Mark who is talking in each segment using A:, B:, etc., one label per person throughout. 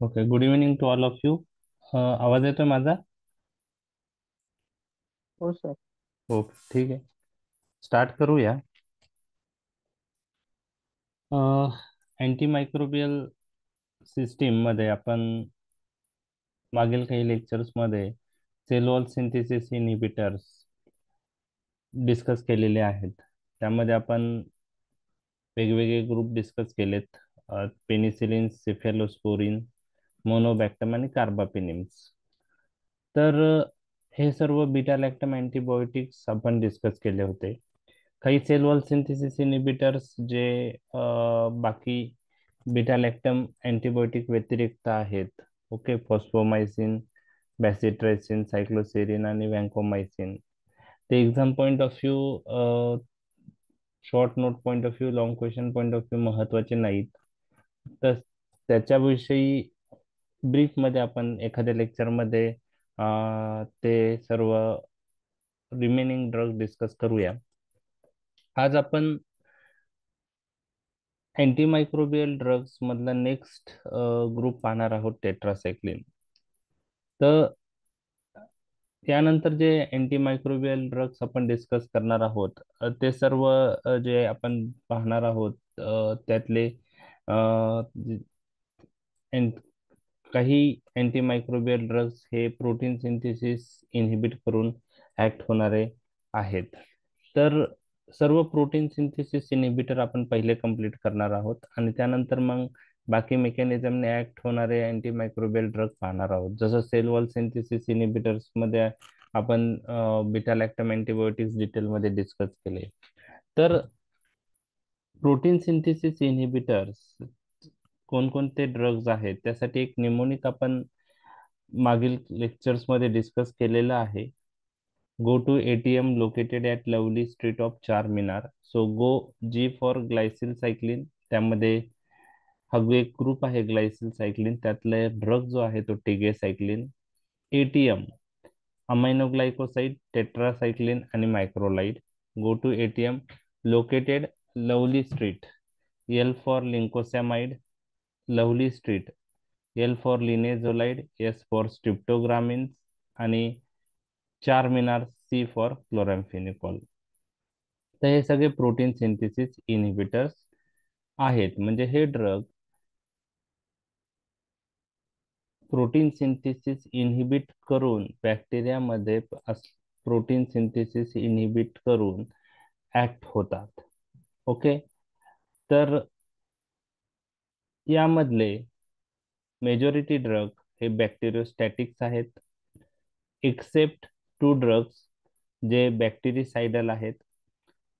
A: Okay good evening to all of you आवाज येतोय माझा?
B: हो सर
A: ओके ठीक आहे. स्टार्ट करूया. अँटी मायक्रोबियल सिस्टीममध्ये आपण मागील काही लेक्चर्समध्ये cell wall synthesis inhibitors discuss केलेले आहेत. त्यामध्ये आपण वेगवेगळे ग्रुप डिस्कस केलेत. पेनिसिलिन सिफेलोस्पोरिन मोनोबॅक्टम आणि कार्बापिनिम्स तर हे सर्व बीटा लॅक्टम अँटीबायोटिक्स आपण डिस्कस केले होते. काही सेल वॉल सिंथेसिस इनिबिटर्स जे बाकी बीटा लॅक्टम अँटीबायोटिक व्यतिरिक्त आहेत. ओके फॉस्फोमायसिन बॅसिट्रायसिन सायक्लोसेरिन आणि वँकोमायसिन ते exam point of view short note point of view long question point of view महत्त्वाचे नाहीत. तर त्याच्याविषयी ब्रीफमध्ये आपण एखाद्या लेक्चरमध्ये ते सर्व रिमेनिंग ड्रग डिस्कस करूया. आज आपण अँटीमायक्रोबियल ड्रग्स मधला नेक्स्ट ग्रुप पाहणार आहोत टेट्रासायक्लिन तर त्यानंतर जे अँटीमायक्रोबियल ड्रग्स आपण डिस्कस करणार आहोत ते सर्व जे आपण पाहणार आहोत त्यातले काही अँटीमायक्रोबियल ड्रग्स हे प्रोटीन सिंथेसिस इनहिबिट करून ऍक्ट होणारे आहेत. तर सर्व प्रोटीन सिंथेसिस इनहिबिटर आपण पहिले कंप्लीट करणार आहोत आणि त्यानंतर मग बाकी मेकॅनिझमने ऍक्ट होणारे अँटीमायक्रोबियल ड्रग पाहणार आहोत. जसं सेल वॉल सिंथेसिस इनहिबिटर्समध्ये आपण बिटा लॅक्टम अँटीबायोटिक्स डिटेलमध्ये डिस्कस केले. तर प्रोटीन सिंथेसिस इनहिबिटर्स कोणकोणते ड्रग्ज आहेत? त्यासाठी एक निमोनिक आपण मागील लेक्चर्समध्ये डिस्कस केलेलं आहे. Go to ATM located at lovely street of Charminar so go G for glycylcycline त्यामध्ये हा एक ग्रुप आहे ग्लायसिल सायक्लिन त्यातले ड्रग जो आहे तो टिगे सायक्लिन एटीएम अमायनोग्लायकोसाईड टेट्रासायक्लिन आणि macrolide go to ATM located lovely street L for lincosamide lovely street L for linezolid S for streptogramins आणि चार मिनार सी फॉर क्लोरॅम्फिनिकॉल. तर हे सगळे प्रोटीन सिंथेसिस इनहिबिटर्स आहेत. म्हणजे हे ड्रग प्रोटीन सिंथेसिस इनहिबिट करून बॅक्टेरियामध्ये प्रोटीन सिंथेसिस इनहिबिट करून ऍक्ट होतात. ओके तर यामधले मेजॉरिटी ड्रग हे बॅक्टेरियोस्टॅटिक्स आहेत. एक्सेप्ट टू ड्रग्स जे बॅक्टेरिसाइडल आहेत.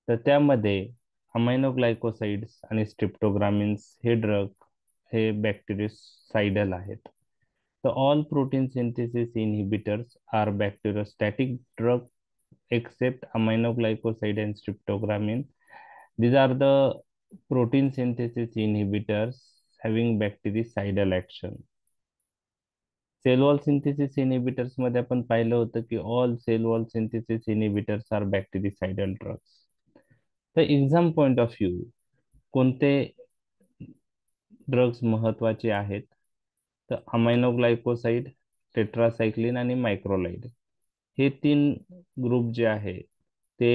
A: तर त्यामध्ये अमायनोग्लायकोसाइड्स आणि स्ट्रिप्टोग्रामिन्स हे ड्रग हे बॅक्टेरिसाइडल आहेत. तर all protein synthesis inhibitors are bacteriostatic drug except aminoglycoside and streptogramin these are the protein synthesis inhibitors having bactericidal action. Cell wall synthesis इनिबिटर्समध्ये आपण पाहिलं होतं की all cell wall synthesis inhibitors are bactericidal drugs तर exam point of view कोणते drugs महत्त्वाचे आहेत? तर aminoglycoside tetracycline आणि मायक्रोलाइड हे तीन ग्रुप जे आहे ते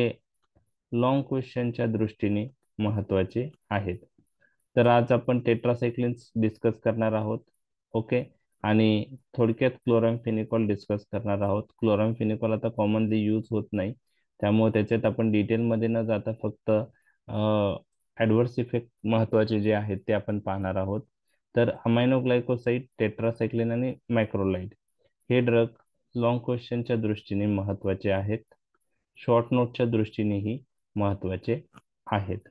A: लॉंग क्वेश्चनच्या दृष्टीने महत्त्वाचे आहेत. तर आज आपण टेट्रासायक्लिन्स डिस्कस करणार आहोत. ओके आणि थोडक्यात क्लोरामफेनिकॉल डिस्कस करणार आहोत. क्लोरामफेनिकॉल आता कॉमनली यूज होत नाही. त्यामुळे त्याच्यात आपण डिटेलमध्ये न जाता फक्त ॲडव्हर्स इफेक्ट महत्त्वाचे जे आहेत ते आपण पाहणार आहोत. तर अमायनोग्लायकोसाईड टेट्रासायक्लिन आणि मायक्रोलाइड हे ड्रग लॉंग क्वेश्चनच्या दृष्टीने महत्त्वाचे आहेत. शॉर्ट नोटच्या दृष्टीनेही महत्त्वाचे आहेत.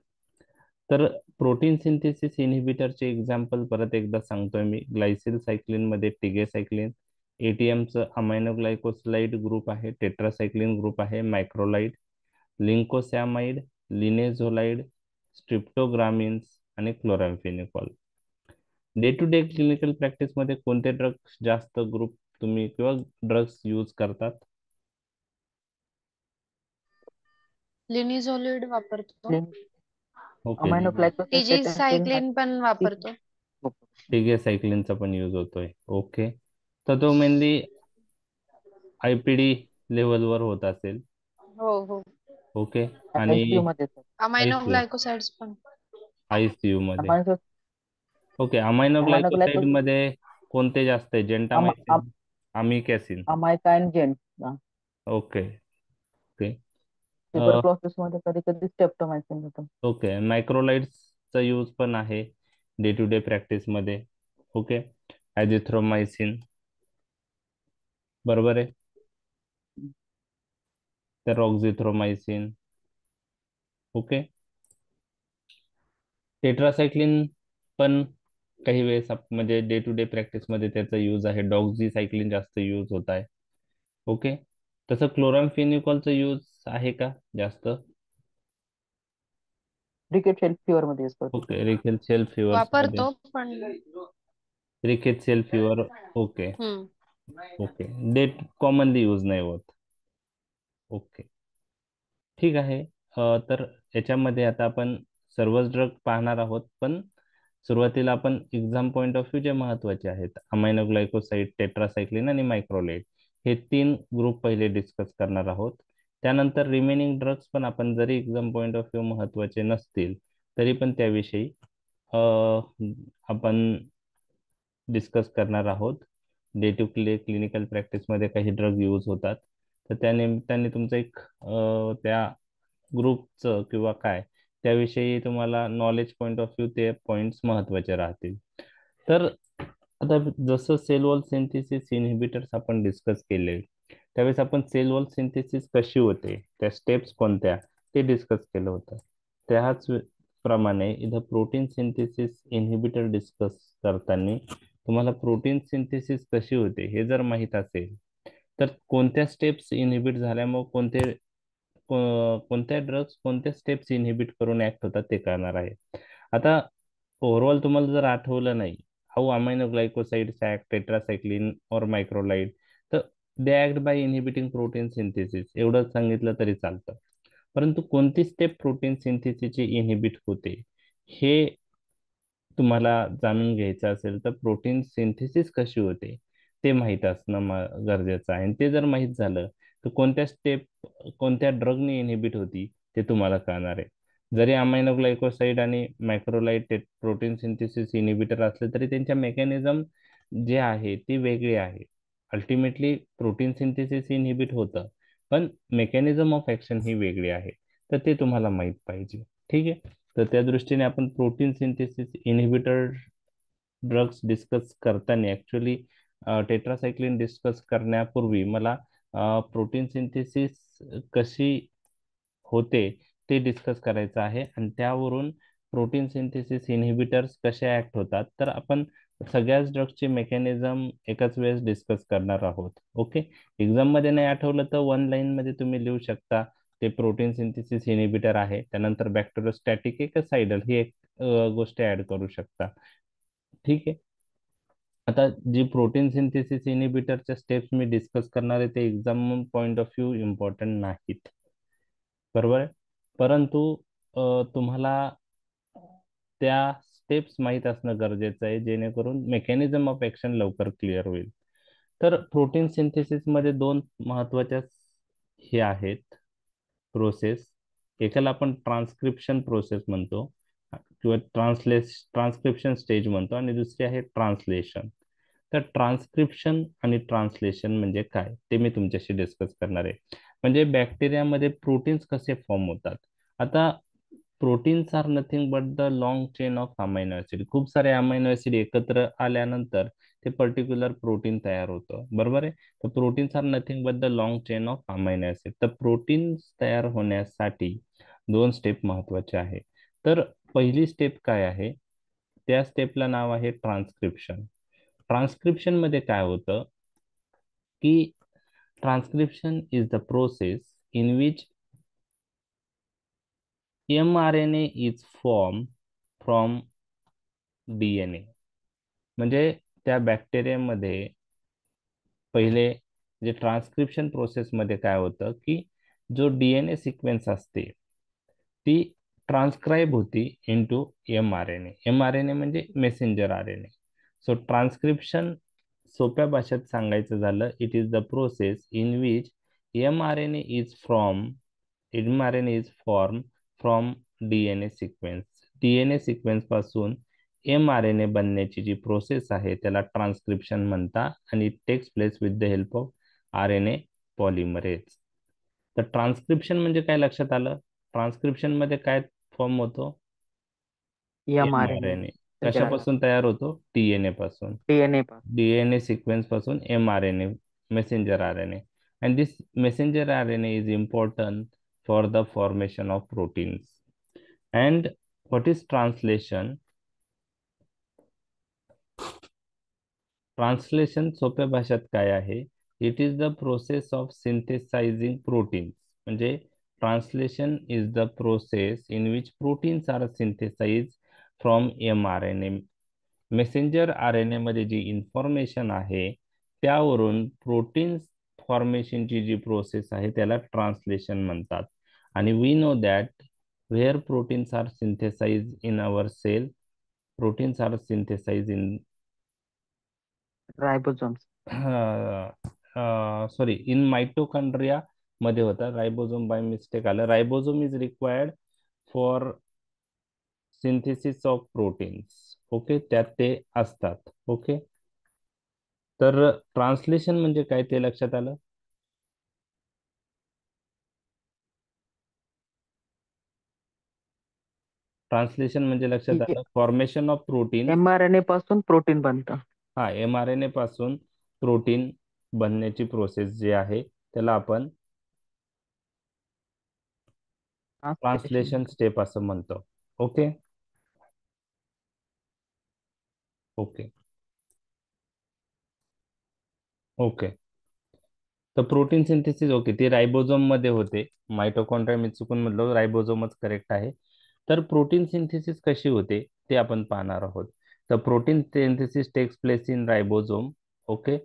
A: तर प्रोटीन सिंथेसिस इनहिबिटरचे एक्झाम्पल परत एकदा सांगतोय मी. ग्लायसिल सायक्लिनमध्ये टिगेसायक्लिन एटीएमचं अमायनोग्लायकोसलाइड ग्रुप आहे टेट्रासायक्लिन ग्रुप आहे मायक्रोलाइड लिंकोसॅमाइड लिनेझोलाइड स्ट्रिप्टोग्रामिन्स आणि chloramphenicol day to day clinical प्रॅक्टिसमध्ये कोणते ड्रग्स जास्त ग्रुप तुम्ही किंवा ड्रग्स यूज करतात?
C: लिनिझोलिड वापरतो.
A: ओके.
C: सायक्लिन पण वापरतो.
A: ठीक आहे सायक्लिनचा पण यूज होतोय. ओके. तर तो मेनली आयपीडी लेवलवर होत असेल.
B: हो हो.
A: ओके. आणि
C: आयसीयू मध्ये सर
B: अमायनो
A: ICU.
B: ग्लायकोसाइड्स पण
A: आयसीयू मध्ये. ओके. अमायनो ग्लायकोसाइडमध्ये कोणते जास्त आहे? Gentamicin amikacin
C: amika and gent.
A: Okay. Okay.
C: Paper process मध्ये कधी कधी स्टेप्टोमायसिन होतं.
A: ओके मायक्रोलाइट्सचा यूज पण आहे डे टू डे प्रॅक्टिसमध्ये ओके ॲजिथ्रोमायसिन बरोबर आहे? तर ऑक्झिथ्रोमायसिन ओके. टेट्रासायक्लिन पण काही वेळेस म्हणजे डे टू डे प्रॅक्टिसमध्ये त्याचा यूज आहे. डॉक्झी सायक्लिन जास्त यूज होत आहे. ओके तसं क्लोरामफेनिकॉलचा यूज आहे का जास्त?
C: रिकेट शेल्फ फिवर मध्ये यूज करतो.
A: ओके रिकेल सेल फिवर
B: वापरतो पण
A: rickettsial fever
B: okay.
A: Okay. That commonly use नाही होत. ओके. ठीक आहे. अ, तर याच्यामध्ये आता आपण सर्वच ड्रग पाहणार आहोत पण सुरुवातीला आपण एक्झाम पॉईंट ऑफ व्ह्यू जे महत्त्वाचे आहेत अमायनो ग्लायकोसाइड टेट्रासायक्लिन आणि मायक्रोलाइड हे तीन ग्रुप पहिले डिस्कस करणार आहोत. त्यानंतर रिमेनिंग ड्रग्स पण आपण जरी एक्झाम पॉईंट ऑफ व्ह्यू महत्त्वाचे नसतील तरी पण त्याविषयी आपण डिस्कस करणार आहोत. डे टू क्ले क्लिनिकल प्रॅक्टिसमध्ये काही ड्रग यूज होतात. तर त्या निमित्ताने तुमचं एक त्या ग्रुपचं किंवा काय त्याविषयी तुम्हाला नॉलेज पॉईंट ऑफ व्ह्यू ते पॉईंट्स महत्त्वाचे राहतील. तर आता जसं सेल वॉल सिंथेसिस इनहिबिटर्स आपण डिस्कस केले त्यावेळेस आपण सेल वॉल सिंथेसिस कशी होते? त्या स्टेप्स कोणत्या? ते डिस्कस केलं होतं. त्याच प्रमाणे इथं प्रोटीन सिंथेसिस इनहिबिटर डिस्कस करताना तुम्हाला प्रोटीन सिंथेसिस कशी होते हे जर माहीत असेल तर कोणत्या स्टेप्स इनहिबिट झाल्यामुळे कोणते कोणत्या ड्रग्स कोणत्या स्टेप्स इनहिबिट करून ऍक्ट होतात ते करणार आहे. आता ओव्हरऑल तुम्हाला जर आठवलं नाही how aminoglycosides act tetracycline और macrolide they act by inhibiting protein synthesis एवढंच सांगितलं तरी चालतं. परंतु कोणती स्टेप प्रोटीन सिंथेसिसची इनहिबिट होते? हे तुम्हाला जाणून घ्यायचं असेल तर प्रोटीन सिंथेसिस कशी होते? ते माहीत असणं गरजेचं आहे. आणि ते जर माहीत झालं तर कोणत्या स्टेप कोणत्या ड्रगने इनहिबिट होती ते तुम्हाला कळणार आहे. जरी अमायनोग्लायकोसाईड आणि मायक्रोलाइट प्रोटीन सिंथेसिस इनहिबिटर असले तरी त्यांच्या मेकॅनिझम जे आहे ती वेगळी आहे. अल्टिमेटली प्रोटीन सिंथेसिस इनहिबिट होतं पण मेकॅनिझम ऑफ ऍक्शन ही वेगळी आहे. तर ते तुम्हाला माहीत पाहिजे. ठीक आहे? तर त्या दृष्टीने आपण protein synthesis inhibitor drugs discuss करताना ॲक्च्युली टेट्रासायक्लिन डिस्कस करण्यापूर्वी मला प्रोटीन सिंथेसिस कशी होते ते डिस्कस करायचं आहे. आणि त्यावरून प्रोटीन सिंथेसिस इनहिबिटर्स कसे ऍक्ट होतात तर आपण सगळ्याच ड्रग्सची मेकॅनिझम एकाच वेळेस डिस्कस करणार आहोत. ओके एक्झाममध्ये नाही आठवलं तर वन लाईन मध्ये तुम्ही लिहू शकता. ते प्रोटीन सिंथेसिस इनिबिटर आहे. त्यानंतर बॅक्टेरियोस्टॅटिक एक सायडल ही एक गोष्ट ऍड करू शकता. ठीक आहे? आता जी प्रोटीन सिंथेसिस इनिबिटरच्या स्टेप्स मी डिस्कस करणार आहे ते exam point of view important नाहीत. बरोबर आहे? परंतु तुम्हाला त्या स्टेप्स माहीत असणं गरजेचं आहे जेणेकरून मेकॅनिझम ऑफ ऍक्शन लवकर क्लिअर होईल. तर प्रोटीन सिंथेसिसमध्ये दोन महत्त्वाच्या हे आहेत. प्रोसेस एकाला आपण ट्रान्सक्रिप्शन प्रोसेस म्हणतो किंवा ट्रान्सलेस ट्रान्सक्रिप्शन स्टेज म्हणतो आणि दुसरी आहे ट्रान्सलेशन तर ट्रान्सक्रिप्शन आणि ट्रान्सलेशन म्हणजे काय? ते मी तुमच्याशी डिस्कस करणार आहे. म्हणजे बॅक्टेरियामध्ये प्रोटीन्स कसे फॉर्म होतात? आता proteins are nothing but the long chain of amino acid खूप सारे अमायनो ऍसिड एकत्र आल्यानंतर ते पर्टिक्युलर प्रोटीन तयार होतं. बरोबर आहे? तर proteins are nothing but the long chain of amino acid तर प्रोटीन्स तयार होण्यासाठी दोन स्टेप महत्त्वाचे आहे. तर पहिली स्टेप काय आहे? त्या स्टेपला नाव आहे ट्रान्सक्रिप्शन. ट्रान्सक्रिप्शनमध्ये काय होतं? की transcription is the process in which mRNA is formed from DNA. म्हणजे त्या बॅक्टेरियामध्ये पहिले जे ट्रान्सक्रिप्शन प्रोसेसमध्ये काय होतं की जो डी एन ए सिक्वेन्स असते ती ट्रान्स्क्राईब होती into M R N A M R N A म्हणजे messenger R N A so transcription सोप्या भाषेत सांगायचं झालं it is the process in which M R N A is from M R N A is form from D N A sequence D N A सिक्वेन्सपासून M R N A बनण्याची जी process आहे त्याला transcription म्हणता आणि it takes place with the help of R N A polymerase तर transcription म्हणजे काय लक्षात आलं? ट्रान्स्क्रिप्शनमध्ये काय फॉर्म होतो?
C: एम आर
A: एन ए कशापासून तयार होतो? डीएनए पासून
C: डीएनए पासून.
A: DNA सिक्वेन्सपासून. M R N A messenger R N A and this messenger R N A is important for the formation of proteins and what is translation translation सोप्या भाषेत काय आहे? It is the process of synthesising proteins म्हणजे translation is the process in which proteins are synthesise from M R N A messenger R N A मध्ये जी information आहे त्यावरून proteins फॉर्मेशनची जी process आहे त्याला ट्रान्सलेशन म्हणतात. आणि we know that where proteins are synthesise in our cell proteins are synthesise in
C: ribosomes
A: sorry in mitochondria मध्ये होता. रायबोझोम बाय मिस्टेक आलं. Ribosome is required for synthesis of proteins okay त्यात ते असतात. ओके तर translation म्हणजे काय ते लक्षात आलं? ट्रान्सलेशन म्हणजे लक्षात आलं formation of protein
C: M R N A पासून प्रोटीन बनतं.
A: हा एम आर एन ए पासून प्रोटीन बनण्याची प्रोसेस जी आहे त्याला आपण ट्रान्सलेशन स्टेप असं म्हणतो. Okay okay okay. तर प्रोटीन सिंथेसिस ओके ती रायबोझोममध्ये होते. मायटोकॉन्ड्रिया मी चुकून म्हटलं रायबोझोमच करेक्ट आहे. तर प्रोटीन सिंथेसिस कशी होते ते आपण पाहणार आहोत. तर protein synthesis takes place in ribosome okay.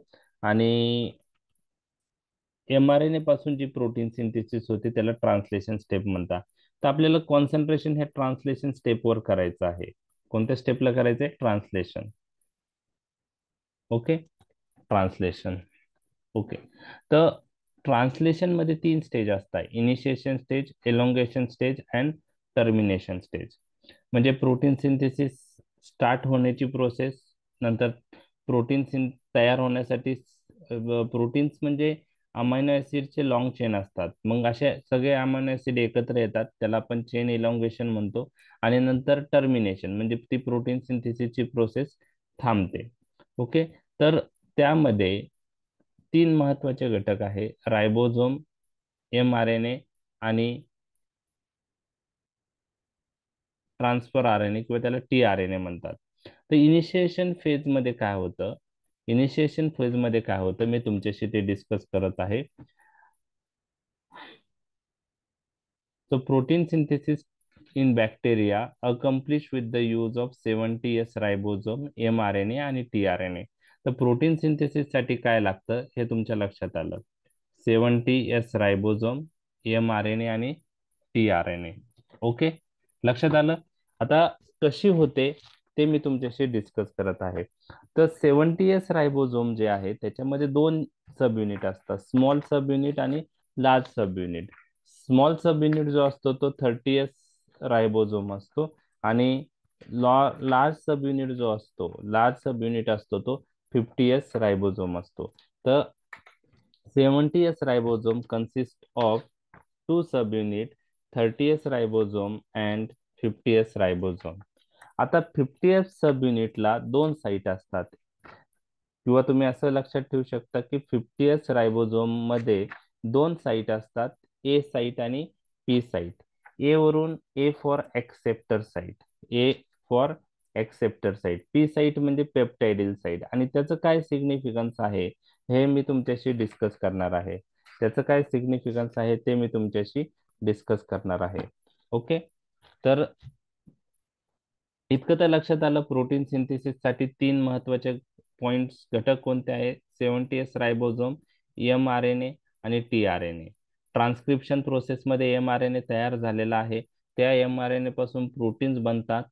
A: आणि एम आर एन ए पासून जी प्रोटीन सिंथेसिस होते त्याला ट्रान्सलेशन स्टेप म्हणतात. तर आपल्याला कॉन्सन्ट्रेशन हे ट्रान्सलेशन स्टेपवर करायचं आहे. कोणत्या स्टेपला करायचं आहे ट्रान्सलेशन ओके? ट्रान्सलेशन. ओके. तर ट्रान्सलेशनमध्ये तीन स्टेज असतात. Initiation stage elongation stage and termination stage. म्हणजे प्रोटीन सिंथेसिस स्टार्ट होण्याची प्रोसेस नंतर प्रोटीन तयार होण्यासाठी प्रोटीन्स म्हणजे अमायनो ॲसिडचे लॉंग चेन असतात. मग असे सगळे अमायनो ॲसिड एकत्र येतात. त्याला आपण चेन इलॉंगेशन म्हणतो. आणि नंतर टर्मिनेशन म्हणजे ती प्रोटीन सिंथेसिसची प्रोसेस थांबते. ओके? तर त्यामध्ये तीन महत्त्वाचे घटक आहे. Ribosome M R N A आणि ट्रान्सफर आर एन ए किंवा त्याला टी आर एन ए म्हणतात. तर इनिशिएशन फेजमध्ये काय होतं? इनिशिएशन फेजमध्ये काय होतं? मी तुमच्याशी ते डिस्कस करत आहे. So protein synthesis in bacteria accomplished with the use of 70S ribosome, mRNA आणि tRNA. तर प्रोटीन सिंथेसिससाठी काय लागतं हे तुमच्या लक्षात आलं. Seventy S ribosome M R N A आणि T R N A. Okay? लक्षात आलं? आता कशी होते ते मी तुमच्याशी डिस्कस करत आहे. तर सेवन्टी एस रायबोझोम जे आहे त्याच्यामध्ये दोन सब युनिट असतात. स्मॉल सब युनिट आणि large sub unit small sub unit जो असतो तो थर्टी एस रायबोझोम असतो. आणि लॉ लार्ज सब युनिट जो असतो लार्ज सब युनिट असतो तो फिफ्टी एस रायबोझोम असतो. तर seventy S ribosome consist of two subunit thirty S ribosome and fifty S ribosome आता फिफ्टी एस सब युनिटला दोन साईट असतात. किंवा तुम्ही असं लक्षात ठेवू शकता की फिफ्टी एस रायबोझोममध्ये दोन साईट असतात ए साईट आणि पी साईट ए वरून A for acceptor site A for acceptor site P site म्हणजे पेप्टायडिल साईट आणि त्याचं काय सिग्निफिकन्स आहे हे मी तुमच्याशी डिस्कस करणार आहे. त्याचं काय सिग्निफिकन्स आहे ते मी तुमच्याशी डिस्कस करणार आहे. ओके तर इतकं तर लक्षात आलं प्रोटीन सिंथेसिससाठी तीन महत्त्वाचे पॉइंट्स घटक कोणते आहेत? Seventy S ribosome M R N A आणि T R N A transcription प्रोसेसमध्ये एम आर एन ए तयार झालेला आहे. त्या एम आर एन ए पासून प्रोटीन्स बनतात.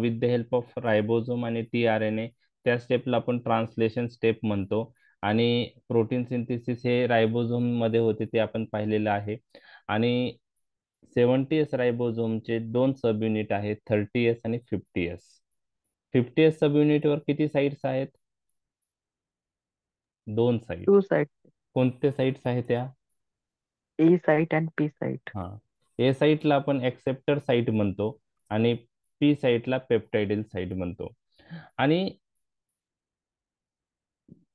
A: With the help of ribosome आणि टी आर एन ए त्या स्टेपला आपण ट्रान्सलेशन स्टेप म्हणतो. आणि प्रोटीन सिंथेसिस हे रायबोझोममध्ये होते ते आपण पाहिलेलं आहे. आणि सेवन्टी एस रायबोझोमचे दोन सब युनिट आहेत थर्टी एस आणि फिफ्टी एस फिफ्टी एस सब युनिटवर किती साईट्स आहेत? दोन साईट
C: टू साईट
A: कोणते साईट्स आहेत त्या
C: A site and P site
A: हा. ए साईटला आपण ऍक्सेप्टर साईट म्हणतो. आणि पी साईटला पेप्टायडिल साईट म्हणतो. आणि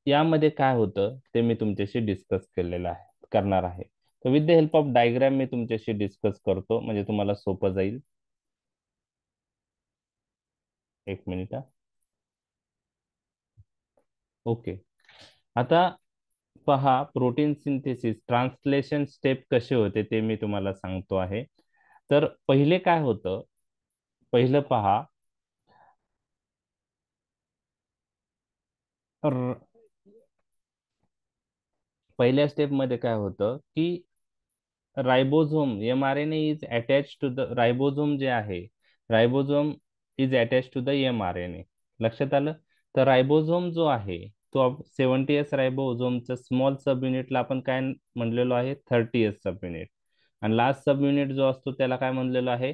A: यामध्ये काय होतं ते मी तुमच्याशी डिस्कस केलेलं आहे करणार आहे. तर with the help of diagram मी तुमच्याशी डिस्कस करतो म्हणजे तुम्हाला सोपं जाईल. एक मिनिट ओके आता पहा प्रोटीन सिंथेसिस ट्रान्सलेशन स्टेप कसे होते ते मी तुम्हाला सांगतो आहे. तर पहिले काय होतं पहिलं पहा. पहिल्या स्टेपमध्ये काय होतं की ribosome M R N is attach to the ribosome जे आहे ribosome is attach to the M R N A लक्षात आलं? तर रायबोझोम जो आहे तो सेवन्टी एस रायबोझोमचं स्मॉल सब युनिटला आपण काय म्हणलेलो आहे? थर्टी एस सब युनिट आणि लास्ट सब युनिट जो असतो त्याला काय म्हणलेलो आहे?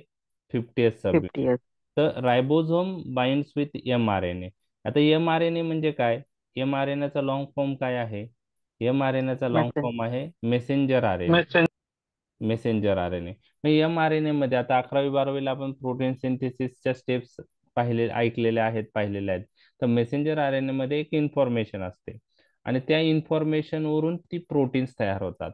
A: Fifty S
C: sub
A: fifty
C: S
A: तर ribosome binds with M R N A आता एम आर एन ए म्हणजे काय? एम आर एन एचा लॉंग फॉर्म काय आहे? एम आर एन एचा लॉंग
C: Messenger.
A: फॉर्म आहे messenger R N A messenger R N A मग एम आर एन ए मध्ये आता अकरावी बारावीला आपण प्रोटीन सिंथेसिसच्या स्टेप्स पाहिले ऐकलेल्या आहेत पाहिलेल्या आहेत. तर मेसेंजर आर एन ए मध्ये एक इन्फॉर्मेशन असते. आणि त्या इन्फॉर्मेशन वरून ती प्रोटीन्स तयार होतात.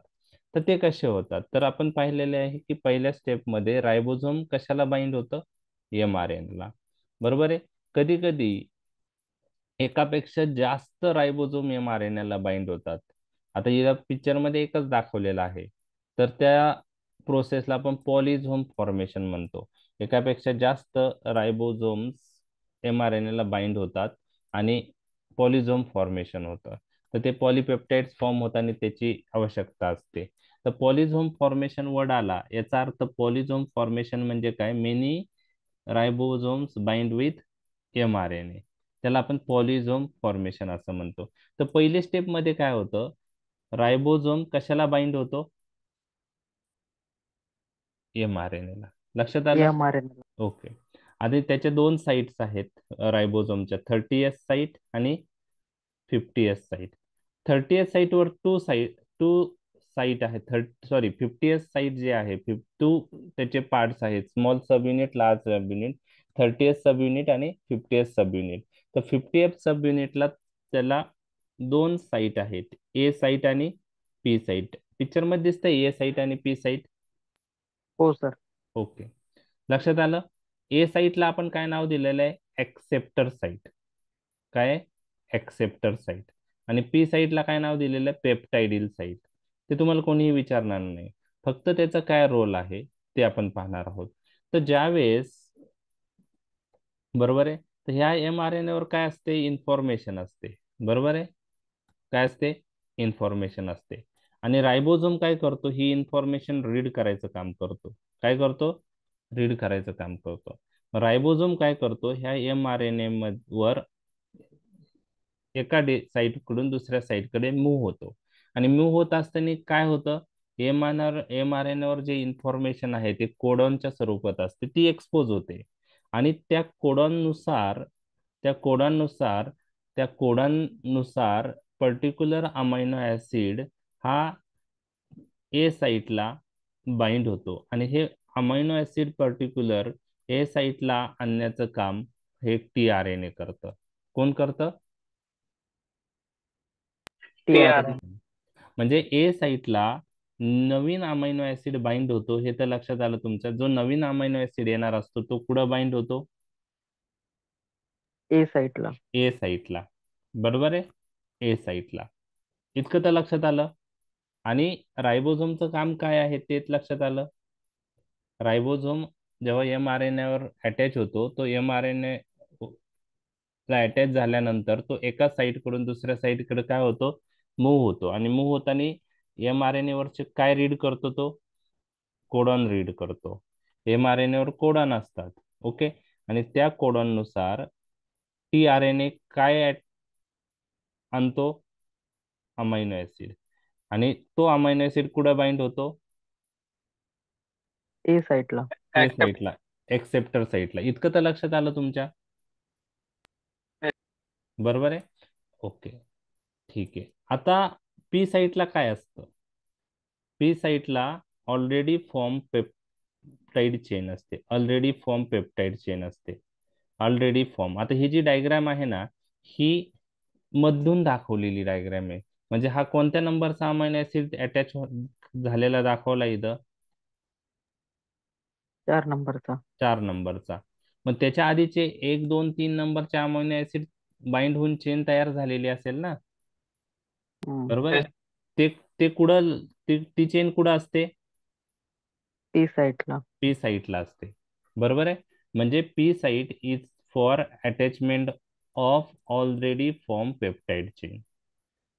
A: तर ते कसे होतात? तर आपण पाहिलेले आहे की पहिल्या स्टेपमध्ये रायबोझोम कशाला बाइंड होतं? एम आर एनला. बरोबर आहे? कधी कधी एकापेक्षा जास्त रायबोझोम एम आर एन ला बाइंड होतात. आता या पिक्चरमध्ये एकच दाखवलेलं आहे. तर त्या प्रोसेसला आपण पॉलिझोम फॉर्मेशन म्हणतो. एकापेक्षा जास्त रायबोझोम्स एम आर एन एला बाइंड होतात आणि पॉलिझोम फॉर्मेशन होतं. तर ते पॉलिपेप्टाइड्स फॉर्म होताना आणि त्याची आवश्यकता असते. तर पॉलिझोम फॉर्मेशन वर्ड आला. याचा अर्थ पॉलिझोम फॉर्मेशन म्हणजे काय? Many ribosomes bind with M R N A त्याला आपण पॉलिझोम फॉर्मेशन असं म्हणतो. तर पहिल्या स्टेपमध्ये काय होतं? रायबोझोम कशाला बाइंड होतो? एम आर एन ला. लक्षात आलं? ओके आणि त्याच्या दोन साईट्स आहेत रायबोझोमच्या थर्टी एस साईट आणि fifty S site thirty S साईटवर टू साईट टू साईट आहे. Thirty sorry fifty S site जे आहे टू त्याचे पार्ट्स आहेत. Small subunit large subunit thirty S subunit आणि फिफ्टी एस सब युनिट तर फिफ्टी एफ सब युनिटला त्याला दोन साईट आहेत. ए साईट आणि पी साईट पिक्चरमध्ये दिसतंय ए साईट आणि पी साईट
C: हो सर
A: ओके लक्षात आलं? ए साईटला आपण काय नाव दिलेलं आहे? ऍक्सेप्टर साईट काय? ऍक्सेप्टर साईट आणि पी साईटला काय नाव दिलेलं आहे? पेप्टायडिल साईट ते तुम्हाला कोणीही विचारणार नाही. फक्त त्याचा काय रोल आहे ते आपण पाहणार आहोत. तर ज्यावेळेस बरोबर आहे? तर ह्या एम आर एन एवर काय असते? इन्फॉर्मेशन असते. बरोबर आहे? काय असते? इन्फॉर्मेशन असते. आणि रायबोझोम काय करतो? ही इन्फॉर्मेशन रीड करायचं काम करतो. काय करतो? रीड करायचं काम करतो. रायबोझोम काय करतो? ह्या एम आर एन एम वर एका डे साईटकडून दुसऱ्या साईटकडे मूव्ह होतो. आणि मूव्ह होत असताना काय होतं? M R M R N वर जे इन्फॉर्मेशन आहे ते कोडॉनच्या स्वरूपात असते. ती एक्सपोज होते. आणि त्या कोडॉननुसार त्या कोडॉननुसार त्या कोडॉननुसार पर्टिक्युलर अमायनो ऍसिड हा ए साईटला बाइंड होतो. आणि हे अमायनो ऍसिड पर्टिक्युलर ए साईटला आणण्याचं काम हे टी आर एन ए करतं. कोण करतं?
C: टी आर एन
A: म्हणजे ए साईटला नवीन अमायनो ऍसिड बाइंड होतो हे तर लक्षात आलं तुमच्या. जो नवीन अमायनो ऍसिड येणार असतो तो कुठं बाइंड होतो?
C: ए साईटला
A: ए साईटला बरोबर आहे? ए साईटला इतकं तर लक्षात आलं. आणि रायबोझोमचं काम काय आहे तेच लक्षात आलं. रायबोझोम जेव्हा एम आर एन एवर अटॅच होतो तो एम आर एन ए ला अटॅच झाल्यानंतर तो एका साईटकडून दुसऱ्या साईटकडे काय होतो? मूव्ह होतो. आणि मूव्ह होताना एम आर एन एवरचे काय रीड करतो तो? कोडॉन रीड करतो. एम आर एन एवर कोडॉन असतात. ओके? आणि त्या कोडॉननुसार टी आर एन ए काय आणतो? अमायनो ऍसिड आणि तो अमायनो ऍसिड कुठं बाइंड होतो?
C: ए साईडला
A: ए साईटला एक्सेप्टर साईटला इतकं तर लक्षात आलं तुमच्या? बरोबर आहे? ओके. ठीक आहे. आता पी साईटला काय असतं? पी साईटला ऑलरेडी फॉर्म पेप्टाइड चेन असते. ऑलरेडी फॉर्म पेप्टाइड चेन असते. ऑलरेडी फॉर्म आता ही जी डायग्राम आहे ना ही मधून दाखवलेली डायग्राम आहे. म्हणजे हा कोणत्या नंबरचा अमायनो ऍसिड अटॅच झालेला दाखवला इथं?
C: चार नंबरचा
A: चार नंबरचा मग त्याच्या आधीचे एक दोन तीन नंबरचे अमायनो ऍसिड बाइंड होऊन चेन तयार झालेली असेल ना. बरोबर आहे? ते ते कुठं ती ती चेन कुठं असते?
C: टी साईडला
A: पी साईटला असते. बरोबर आहे? म्हणजे P site is for attachment of already form peptide chain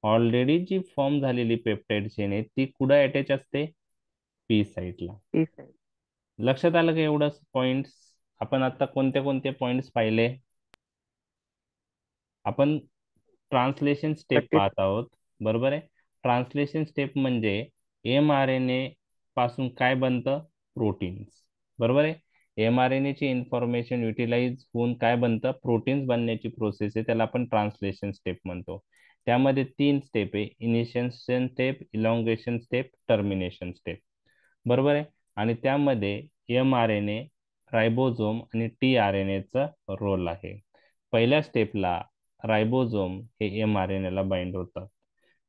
A: already G form झालेली पेप्टाइड चेन आहे ती कुठं अटॅच असते? पी साईटला लक्षात आलं का एवढंच पॉइंट्स आपण आता कोणते कोणते पॉइंट्स पाहिले? आपण ट्रान्सलेशन स्टेप. पाहत आहोत. बरोबर आहे? ट्रान्सलेशन स्टेप म्हणजे एम आर एन ए पासून काय बनतं? प्रोटीन्स बरोबर आहे? एम आर एन एची ची इन्फॉर्मेशन युटिलाइज होऊन काय बनतं? प्रोटीन्स बनण्याची प्रोसेस आहे. त्याला आपण ट्रान्सलेशन स्टेप म्हणतो. त्यामध्ये तीन स्टेप आहे. Initiation step elongation step termination step बरोबर आहे? आणि त्यामध्ये M R N A ribosome आणि टी आर एन एचा रोल आहे. पहिल्या स्टेपला रायबोझोम हे एम आर एन एला बाइंड होतं.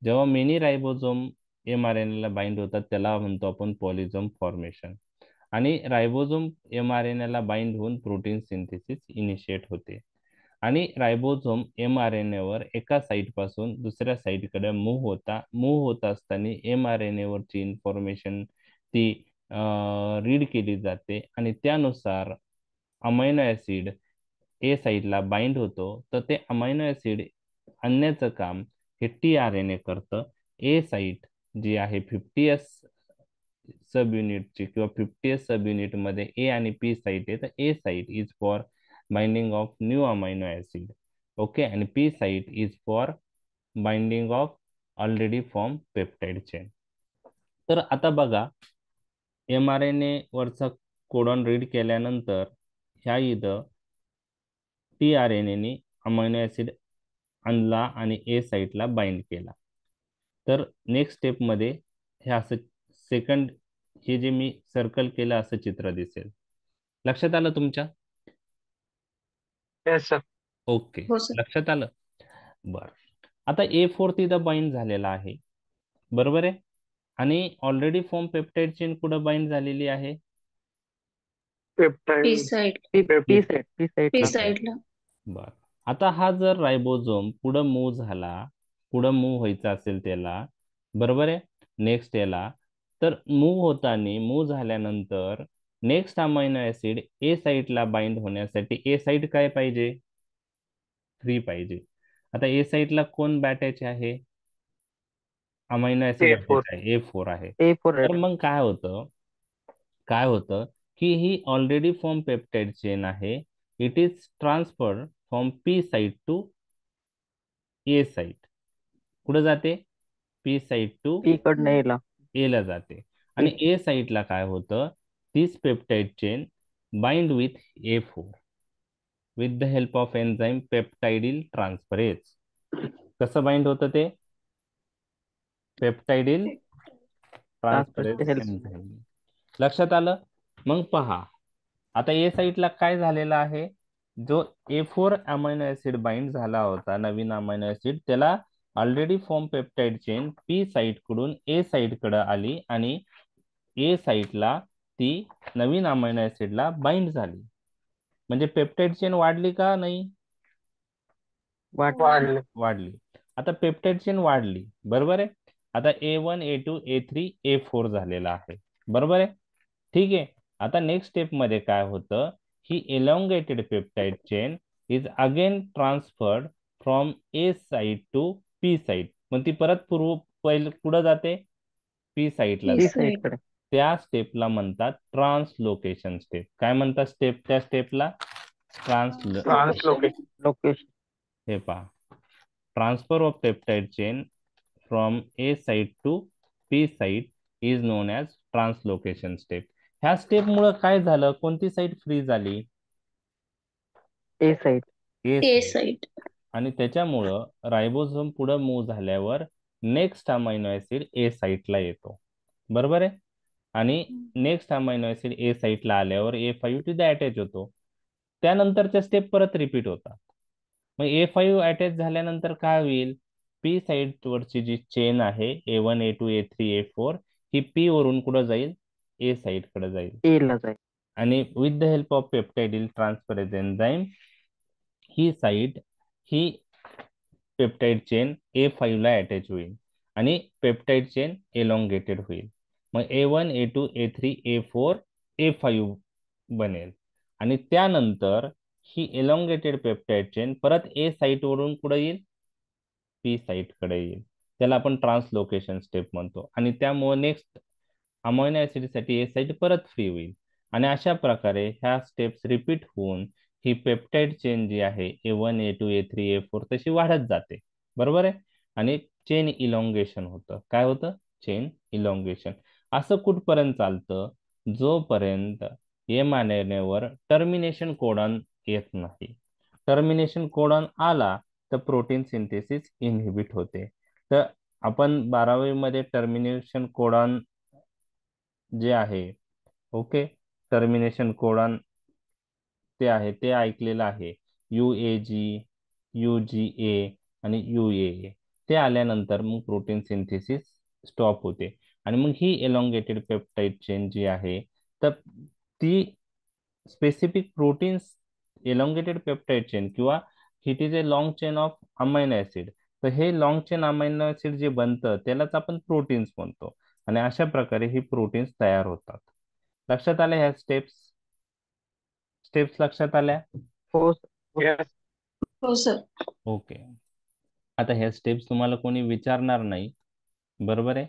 A: जेव्हा many ribosome M R N एला बाइंड होतात त्याला म्हणतो आपण पॉलिझोम फॉर्मेशन आणि रायबोझोम एम आर एन एला बाइंड होऊन प्रोटीन सिंथेसिस इनिशिएट होते. आणि रायबोझोम एम आर एन एवर एका साईटपासून दुसऱ्या साईटकडे मूव्ह होता मूव्ह होत असताना एम आर एन एवरची इन्फॉर्मेशन ती रीड केली जाते. आणि त्यानुसार अमायनो ऍसिड ए साईडला बाइंड होतो. तर ते अमायनो ॲसिड आणण्याचं काम हे टी आर एन ए करतं. ए साईट जी आहे फिफ्टी एस सब युनिटची किंवा फिफ्टी एस सब युनिटमध्ये ए आणि पी साईट आहे. तर A site is for binding of new amino acid okay आणि P site is for binding of already form peptide chain तर आता बघा एम आर एन ए वरचा कोडॉन रीड केल्यानंतर ह्या इथं टी आर एन एने अमायनो ऍसिड आणला आणि ए साईटला बाइंड केला. तर नेक्स्ट स्टेपमध्ये हे असं सेकंड हे जे मी सर्कल केलं असं चित्र दिसेल. लक्षात आलं तुमच्या?
D: येस सर
A: ओके
B: हो
A: लक्षात आलं? बर. आता ए फोर तिथं बाइंड झालेला आहे. बरोबर आहे? आणि ऑलरेडी फॉर्म पेप्टाइड चेन कुठं बाइंड झालेली आहे? बर. आता हा जर रायबोझोम पुढं मूव्ह झाला पुढं मूव्ह व्हायचा असेल त्याला बरोबर आहे? नेक्स्ट याला. तर मूव्ह होताना मूव्ह झाल्यानंतर नेक्स्ट अमायनो ऍसिड ए साईटला बाइंड होण्यासाठी ए साईट काय पाहिजे? फ्री पाहिजे. आता ए साईटला कोण बॅटायचे आहे? Amino acid
D: A4.
A: आहे. ए फोर आहे.
C: ए फोर
A: तर मग काय होतं? काय होतं? की ही ऑलरेडी फॉर्म पेप्टाइड चेन आहे. It is transfer from P site to A site कुठं जाते? पी साईट टू
C: एला
A: ए ला. जाते. आणि ए साईटला काय होतं? This peptide chain bind with A four with the help of enzyme peptidyl transferase कसं बाइंड होतं ते? पेप्टाइडिल ट्रान्सफरेज लक्षात आलं? मग पहा. आता ए साईटला काय झालेलं आहे? जो A four amino acid bind झाला होता नवीन अमायनो ऍसिड त्याला already form peptide chain P साईटकडून A साईटकडे आली आणि ए साईटला ती नवीन अमायनो ऍसिडला बाइंड झाली. म्हणजे पेप्टाइड चेन वाढली का नाही?
D: वाढली.
A: आता पेप्टाइड चेन वाढली. बरोबर आहे? आता A one A two A three A four झालेला आहे. बरोबर आहे? ठीक आहे. आता नेक्स्ट स्टेपमध्ये काय होतं? ही elongated peptide chain is again transferred from A site to P site मग ती परत पूर्व पहिले कुठं जाते? P
B: side.
C: साईडकडे
A: त्या स्टेपला म्हणतात ट्रान्सलोकेशन स्टेप काय म्हणतात स्टेप त्या स्टेपला ट्रान्स
B: ट्रान्सलोकेशन
C: लोकेशन
A: हे पहा. Transfer of peptide chain from A site to P site is known as translocation step ह्या स्टेप मुळे काय झालं? कोणती साईट फ्री झाली?
C: A side
A: A
D: A
A: site.
D: Site
A: आणि त्याच्यामुळं रायबोझोम पुढे मूव्ह झाल्यावर नेक्स्ट अमायनो ऍसिड ए साईटला येतो. बरोबर आहे? आणि नेक्स्ट अमायनो ऍसिड ए साईटला आल्यावर ए फाईव्ह तिथे अटॅच होतो. त्यानंतरच्या स्टेप परत रिपीट होतात. मग ए फाईव्ह अटॅच झाल्यानंतर काय होईल? पी साईड वरची जी चेन आहे A one A two A three A four he P वरून कुठं जाईल? ए साईडकडे जाईल.
C: ए ला जाईल.
A: आणि with the help of peptidyl transferase enzyme he site ही पेप्टाइड चेन ए ला अटॅच होईल. आणि पेप्टाइड चेन एलॉंगेटेड होईल. मग A one A two A three A four A five बनेल. आणि त्यानंतर ही एलॉंगेटेड पेप्टाइड चेन परत ए वरून कुठं येईल? पी कडे येईल. त्याला आपण ट्रान्सलोकेशन स्टेप म्हणतो. आणि त्यामुळे नेक्स्ट अमोनो ऍसिडसाठी हे साईट परत फ्री होईल. आणि अशा प्रकारे ह्या स्टेप्स रिपीट होऊन ही पेप्टाइड चेन जी आहे A one A two A three A four तशी वाढत जाते. बरोबर आहे? आणि चेन इलॉंगेशन होतं. काय होतं? चेन इलॉंगेशन असं कुठपर्यंत चालतं? जोपर्यंत एम वर टर्मिनेशन कोडॉन येत नाही. टर्मिनेशन कोडॉन आला तर प्रोटीन सिंथेसिस इनहिबिट होते. तर आपण बारावीमध्ये टर्मिनेशन कोडॉन जे आहे. ओके? टर्मिनेशन कोडान ते आहे ते ऐकलेलं आहे. यू ए जी यू जी ए आणि यू ए ते आल्यानंतर मग प्रोटीन सिंथेसिस स्टॉप होते. आणि मग ही एलॉंगेटेड पेप्टाईड चेन जी आहे तर ती specific proteins elongated peptide chain किंवा it is a long chain of amino acid तर हे लॉंग चेन अमायनो ऍसिड जे बनतं त्यालाच आपण प्रोटीन्स म्हणतो. आणि अशा प्रकारे ही प्रोटीन्स तयार होतात. लक्षात आल्या ह्या स्टेप्स? स्टेप्स लक्षात आल्या?
C: हो
B: येस
D: हो सर.
A: ओके. आता ह्या स्टेप्स तुम्हाला कोणी विचारणार नाही बरोबर आहे?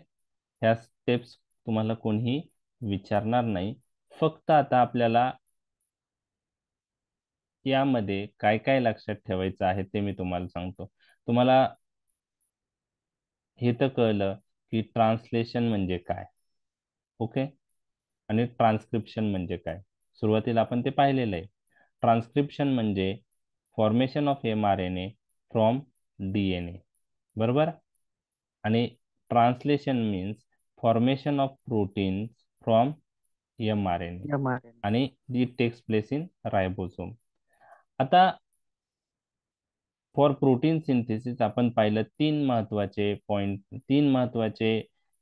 A: ह्या स्टेप्स तुम्हाला कोणीही विचारणार नाही. फक्त आता आपल्याला यामध्ये काय काय लक्षात ठेवायचं आहे ते मी तुम्हाला सांगतो. तुम्हाला हे तर कळलं की ट्रान्सलेशन म्हणजे काय? ओके आणि ट्रान्स्क्रिप्शन म्हणजे काय? सुरुवातीला आपण ते पाहिलेलं आहे. ट्रान्स्क्रिप्शन म्हणजे formation of M R N A from D N A बरोबर? आणि translation means formation of proteins from M
C: R N A
A: आणि the takes place in ribosome आता फॉर प्रोटीन सिंथेसिस आपण पाहिलं तीन महत्त्वाचे पॉइंट तीन महत्त्वाचे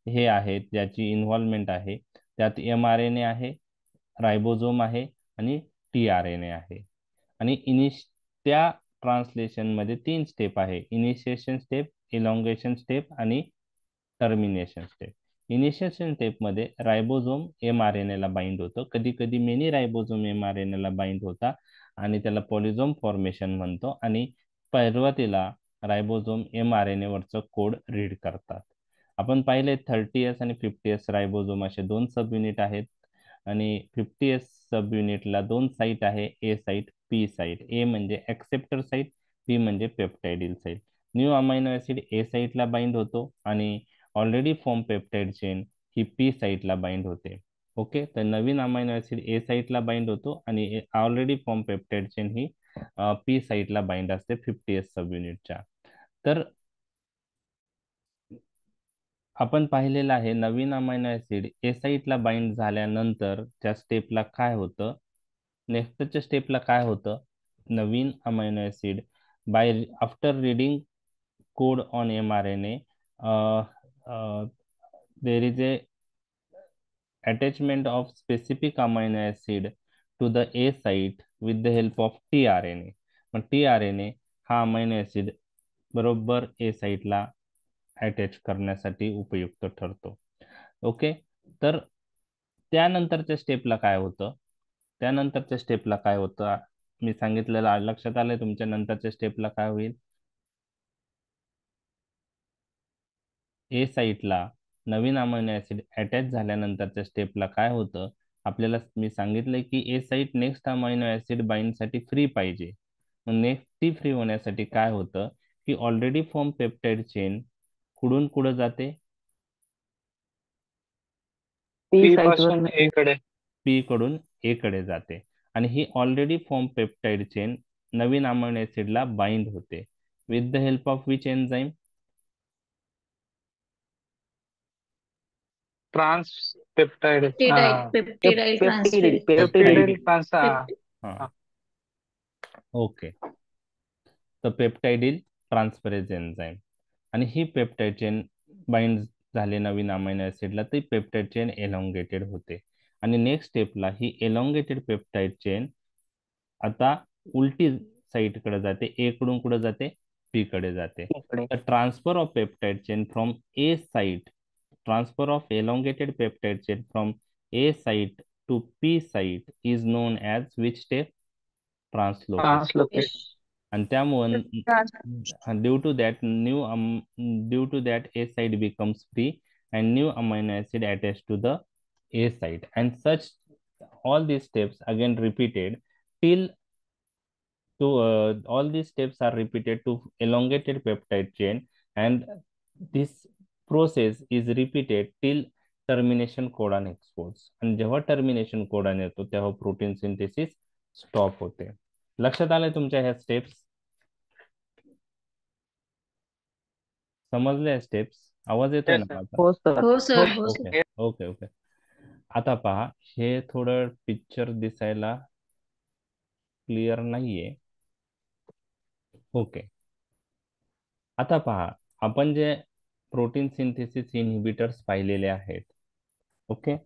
A: हे आहेत ज्याची इन्व्हॉल्वमेंट आहे. त्यात एम आर एन ए आहे रायबोझोम आहे आणि टी आर एन ए आहे. आणि इनिश त्या ट्रान्सलेशनमध्ये तीन स्टेप आहे. इनिशिएशन स्टेप इलॉंगेशन स्टेप आणि टर्मिनेशन स्टेप इनिशिएशन स्टेपमध्ये रायबोझोम एम आर एन एला बाइंड होतं. कधी कधी many ribosome M R N एला बाइंड होता आणि त्याला पॉलिझोम फॉर्मेशन म्हणतो. आणि सुरुवातीला रायबोझोम एम आर एन एवरचं कोड रीड करतात. आपण पाहिले थर्टी एस आणि फिफ्टी एस रायबोझोम असे दोन सब युनिट आहेत. आणि फिफ्टी एस सब युनिटला दोन साईट आहे A site P site A म्हणजे ॲक्सेप्टर साईट पी म्हणजे peptidyl site new amino acid A साईटला बाइंड होतो आणि ऑलरेडी फॉर्म पेप्टाइड चेन ही पी साईटला बाइंड होते. ओके तर नवीन अमायनो ॲसिड ए साईटला बाइंड होतो आणि ऑलरेडी फॉर्म पेप्टाइड चेन ही पी साईटला बाइंड असते फिफ्टी एस सब युनिटच्या तर आपण पाहिलेलं आहे नवीन अमायनो ऍसिड ए साईटला बाइंड झाल्यानंतर त्या स्टेपला काय होतं? नेक्स्टच्या स्टेपला काय होतं? नवीन amino acid by after reading code on M R N A there is a amino acid to the A to the A site with the help of tRNA. मग ए हा अमायनो ऍसिड बरोबर ए साईटला अटॅच करण्यासाठी उपयुक्त ठरतो. Okay तर त्यानंतरच्या स्टेपला काय होतं? त्यानंतरच्या स्टेपला काय होतं? मी सांगितलेलं लक्षात आलंय तुमच्या नंतरच्या स्टेपला काय होईल? ए साईटला नवीन अमायनो ऍसिड अटॅच झाल्यानंतरच्या स्टेपला काय होतं? आपल्याला मी सांगितलंय की A site next amino acid बाइंडसाठी free पाहिजे. मग नेक्स्ट ती फ्री होण्यासाठी काय होतं की ऑलरेडी फॉर्म पेप्टाइड चेन कुठून कुठं जाते?
C: पी
B: पी साईटपासून ए कडे.
A: पी कडून ए कडे जाते. आणि ही ऑलरेडी फॉर्म पेप्टाइड चेन नवीन अमायनो ऍसिडला बाइंड होते. With
B: the help
D: of which enzyme
C: trans
B: peptide
A: हा. ओके. तर पेप्टाइडिल ट्रान्सफरेज एन्झाईम आणि ही पेप्टाइड चेन बाइंड झाले नवीन अमायनो ऍसिडला ती पेप्टाइड चेन एलॉंगेटेड होते. आणि नेक्स्ट स्टेपला ही एलॉंगेटेड पेप्टाइड चेन आता उलटी साईडकडे जाते ए कडून कुठे जाते? पी कडे जाते. The transfer of peptide chain from A site, transfer of elongated peptide chain from A site to P site is known as which step? Translocation.
C: Translocation.
A: And then due to that new um due to that A site becomes free and new amino acid attached to the A site. And such all these steps again repeated till to uh, all these steps are repeated to elongated peptide chain and this process is repeated till termination codon expose आणि जेव्हा termination codon येतो तेव्हा protein synthesis stop होते. लक्षात आलंय तुमच्या ह्या steps समजल्या स्टेप्स आवाज येतोय ना
B: sir.
A: माझा
C: हो सर
D: हो सर हो
A: ओके ओके ओके आता पहा हे थोडं पिक्चर दिसायला क्लिअर नाहीये. ओके आता पहा आपण जे प्रोटीन सिंथेसिस इनहिबिटर्स पाहिलेले आहेत. ओके?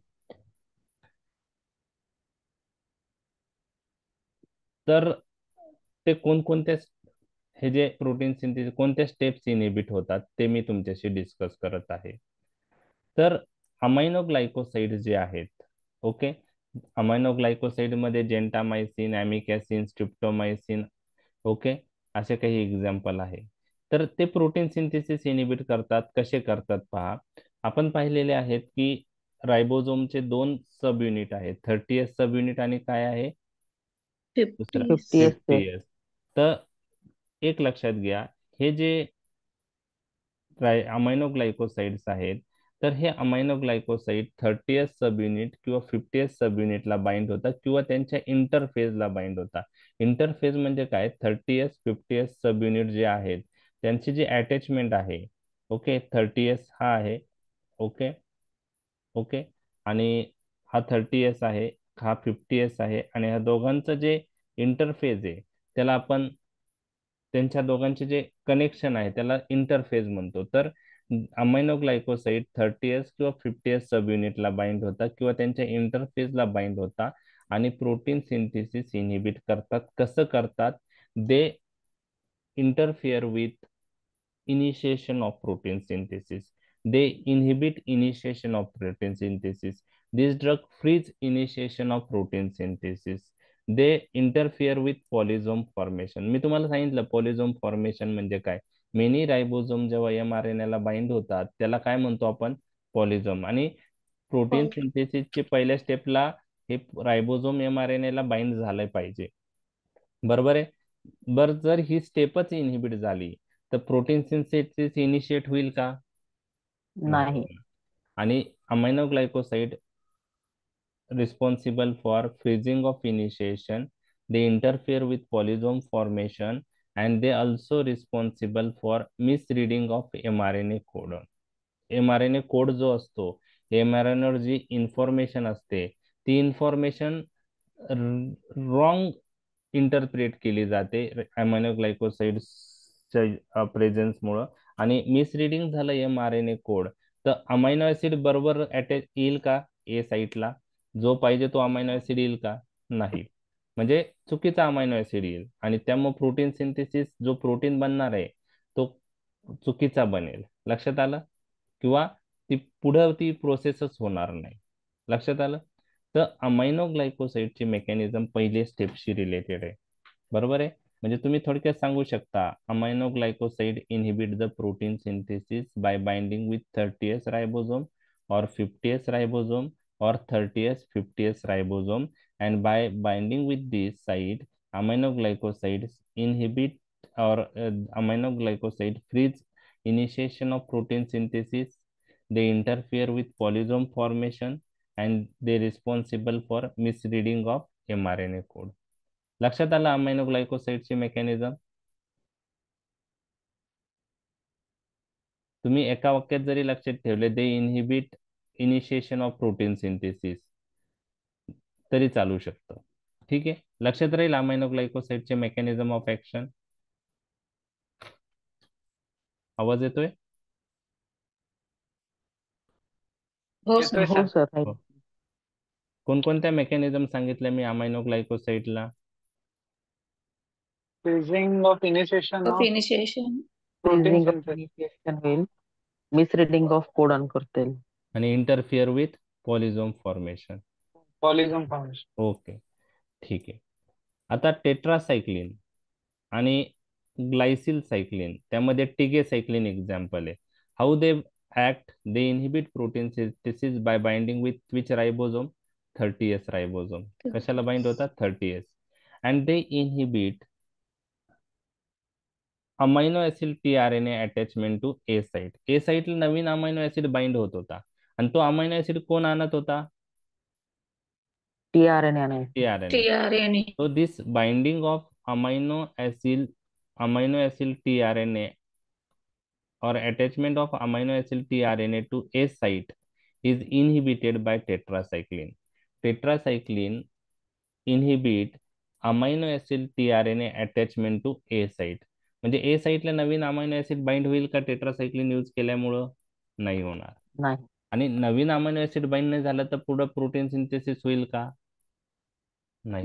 A: तर ते कोणकोणत्या हे जे प्रोटीन सिंथेसिस कोणत्या स्टेप्स इनहिबिट होतात ते मी तुमच्याशी डिस्कस करत आहे. तर अमायनो ग्लायकोसाइड जे आहेत ओके? अमायनो ग्लायकोसाइडमध्ये जेंटामायसिन ॲमिकॅसिन स्ट्रिप्टोमायसिन ओके? असे काही एक्झाम्पल आहे. तर ते प्रोटीन सिंथेसिस इनिबिट करतात. कसे करतात पहा. आपण पाहिलेले आहेत की रायबोझोमचे दोन सब युनिट आहेत. थर्टी एस सब युनिट आणि काय आहे? दुसरा
D: फिफ्टी
C: 50 S
A: फिफ्टी एस. तर एक लक्षात घ्या. हे जे अमायनो ग्लायकोसाइड्स आहेत तर हे amino glycoside thirty S sub unit किंवा फिफ्टी एस सब युनिटला बाइंड होतात किंवा त्यांच्या इंटरफेजला बाइंड होतात. इंटरफेज म्हणजे काय? Thirty S fifty S sub unit जे आहेत त्यांची जी अटॅचमेंट आहे ओके थर्टी एस हा आहे ओके ओके आणि हा थर्टी एस आहे हा फिफ्टी एस आहे आणि ह्या दोघांचं जे इंटरफेज आहे त्याला आपण त्यांच्या दोघांचे जे कनेक्शन आहे त्याला इंटरफेज म्हणतो. तर अमायनो थर्टी एस किंवा फिफ्टी एस सब युनिटला बाइंड होता किंवा त्यांच्या इंटरफेजला बाइंड होता आणि प्रोटीन सिंथेसिस इनहिबिट करतात. कसं करतात? They interfere with initiation of protein synthesis. They inhibit initiation of protein synthesis. This drug frees initiation of protein synthesis. They interfere with polysome formation. मी तुम्हाला सांगितलं पॉलिझोम फॉर्मेशन म्हणजे काय मेनी रायबोझोम जेव्हा M R N ला bind होतात त्याला काय म्हणतो आपण पॉलिझोम आणि प्रोटीन सिंथेसिसचे पहिल्या स्टेपला हे रायबोझोम एम आर एन ला बाइंड झालं पाहिजे बरोबर आहे बर जर ही स्टेपच इनहिबिट झाली तर प्रोटीन सिंथेसिस इनिशिएट होईल का?
C: नाही.
A: आणि amino glycoside responsible for freezing of initiation they interfere with polysome formation and they also responsible for misreading of M R N A code. M R N A code जो असतो M R N ओर जी information असते ती information wrong interpret केली जाते amino glycoside च्या प्रेझेन्समुळं आणि मिसरिडिंग झालं M R N A code तर अमायनो ऍसिड बरोबर अटॅच येईल का? ए साईटला जो पाहिजे तो अमायनो ऍसिड येईल का? नाही. म्हणजे चुकीचा अमायनो ऍसिड येईल. आणि त्यामुळे प्रोटीन सिंथेसिस जो प्रोटीन बनणार आहे तो चुकीचा बनेल. लक्षात आलं? किंवा ती पुढं ती प्रोसेसच होणार नाही. लक्षात आलं? तर अमायनो ग्लायकोसाईडची मेकॅनिझम पहिली स्टेपशी रिलेटेड आहे. बरोबर आहे? म्हणजे तुम्ही थोडक्यात सांगू शकता aminoglycoside inhibit the protein synthesis by binding with thirty S ribosome or 50s ribosome or 30s 50s ribosome and by binding with this site aminoglycosides inhibit or uh, aminoglycoside freeze initiation of protein synthesis they interfere with polysome formation and they responsible for misreading of mRNA code लक्षात आलं अमायनोग्लायकोसाइडची mechanism? तुम्ही एका वाक्यात जरी लक्षात ठेवले they inhibit initiation of protein synthesis तरी चालू शकतं. ठीक आहे? लक्षात राहील अमायनोग्लायकोसाइडचे मेकॅनिझम ऑफ ऍक्शन आवाज येतोय?
D: हो
C: हो राहील.
A: कोणकोणत्या मेकॅनिझम सांगितल्या मी अमायनोग्लायकोसाइडला
B: freezing of initiation of
D: initiation
B: protein
C: Freezing of
B: synthesis.
C: initiation होईल मिसरीडिंग ऑफ कोडॉन करता येईल
A: आणि interfere with polysome formation
B: polysome formation.
A: Okay ठीक आहे. आता टेट्रासायक्लिन आणि ग्लायसिल सायक्लिन त्यामध्ये टिगे सायक्लिन एक्झाम्पल आहे how they act they inhibit protein synthesis by binding with which ribosome thirty S ribosome कशाला बाइंड होतात? Thirty S and they inhibit amino acid T R N A attachment to A site A site Naveen amino acid bind होता होता. तो amino acid कोण
D: T R N
A: N this binding of amino acid amino acid T और attachment of amino acid T to A site is inhibited by tetracycline tetracycline inhibit amino acid T attachment to A site म्हणजे A साईटला नवीन amino acid bind होईल का tetracycline use केल्यामुळं? नाही होणार.
C: नाही.
A: आणि नवीन अमायनो ऍसिड बाइंड नाही झालं तर पुढं प्रोटीन सिंथेसिस होईल का? नाही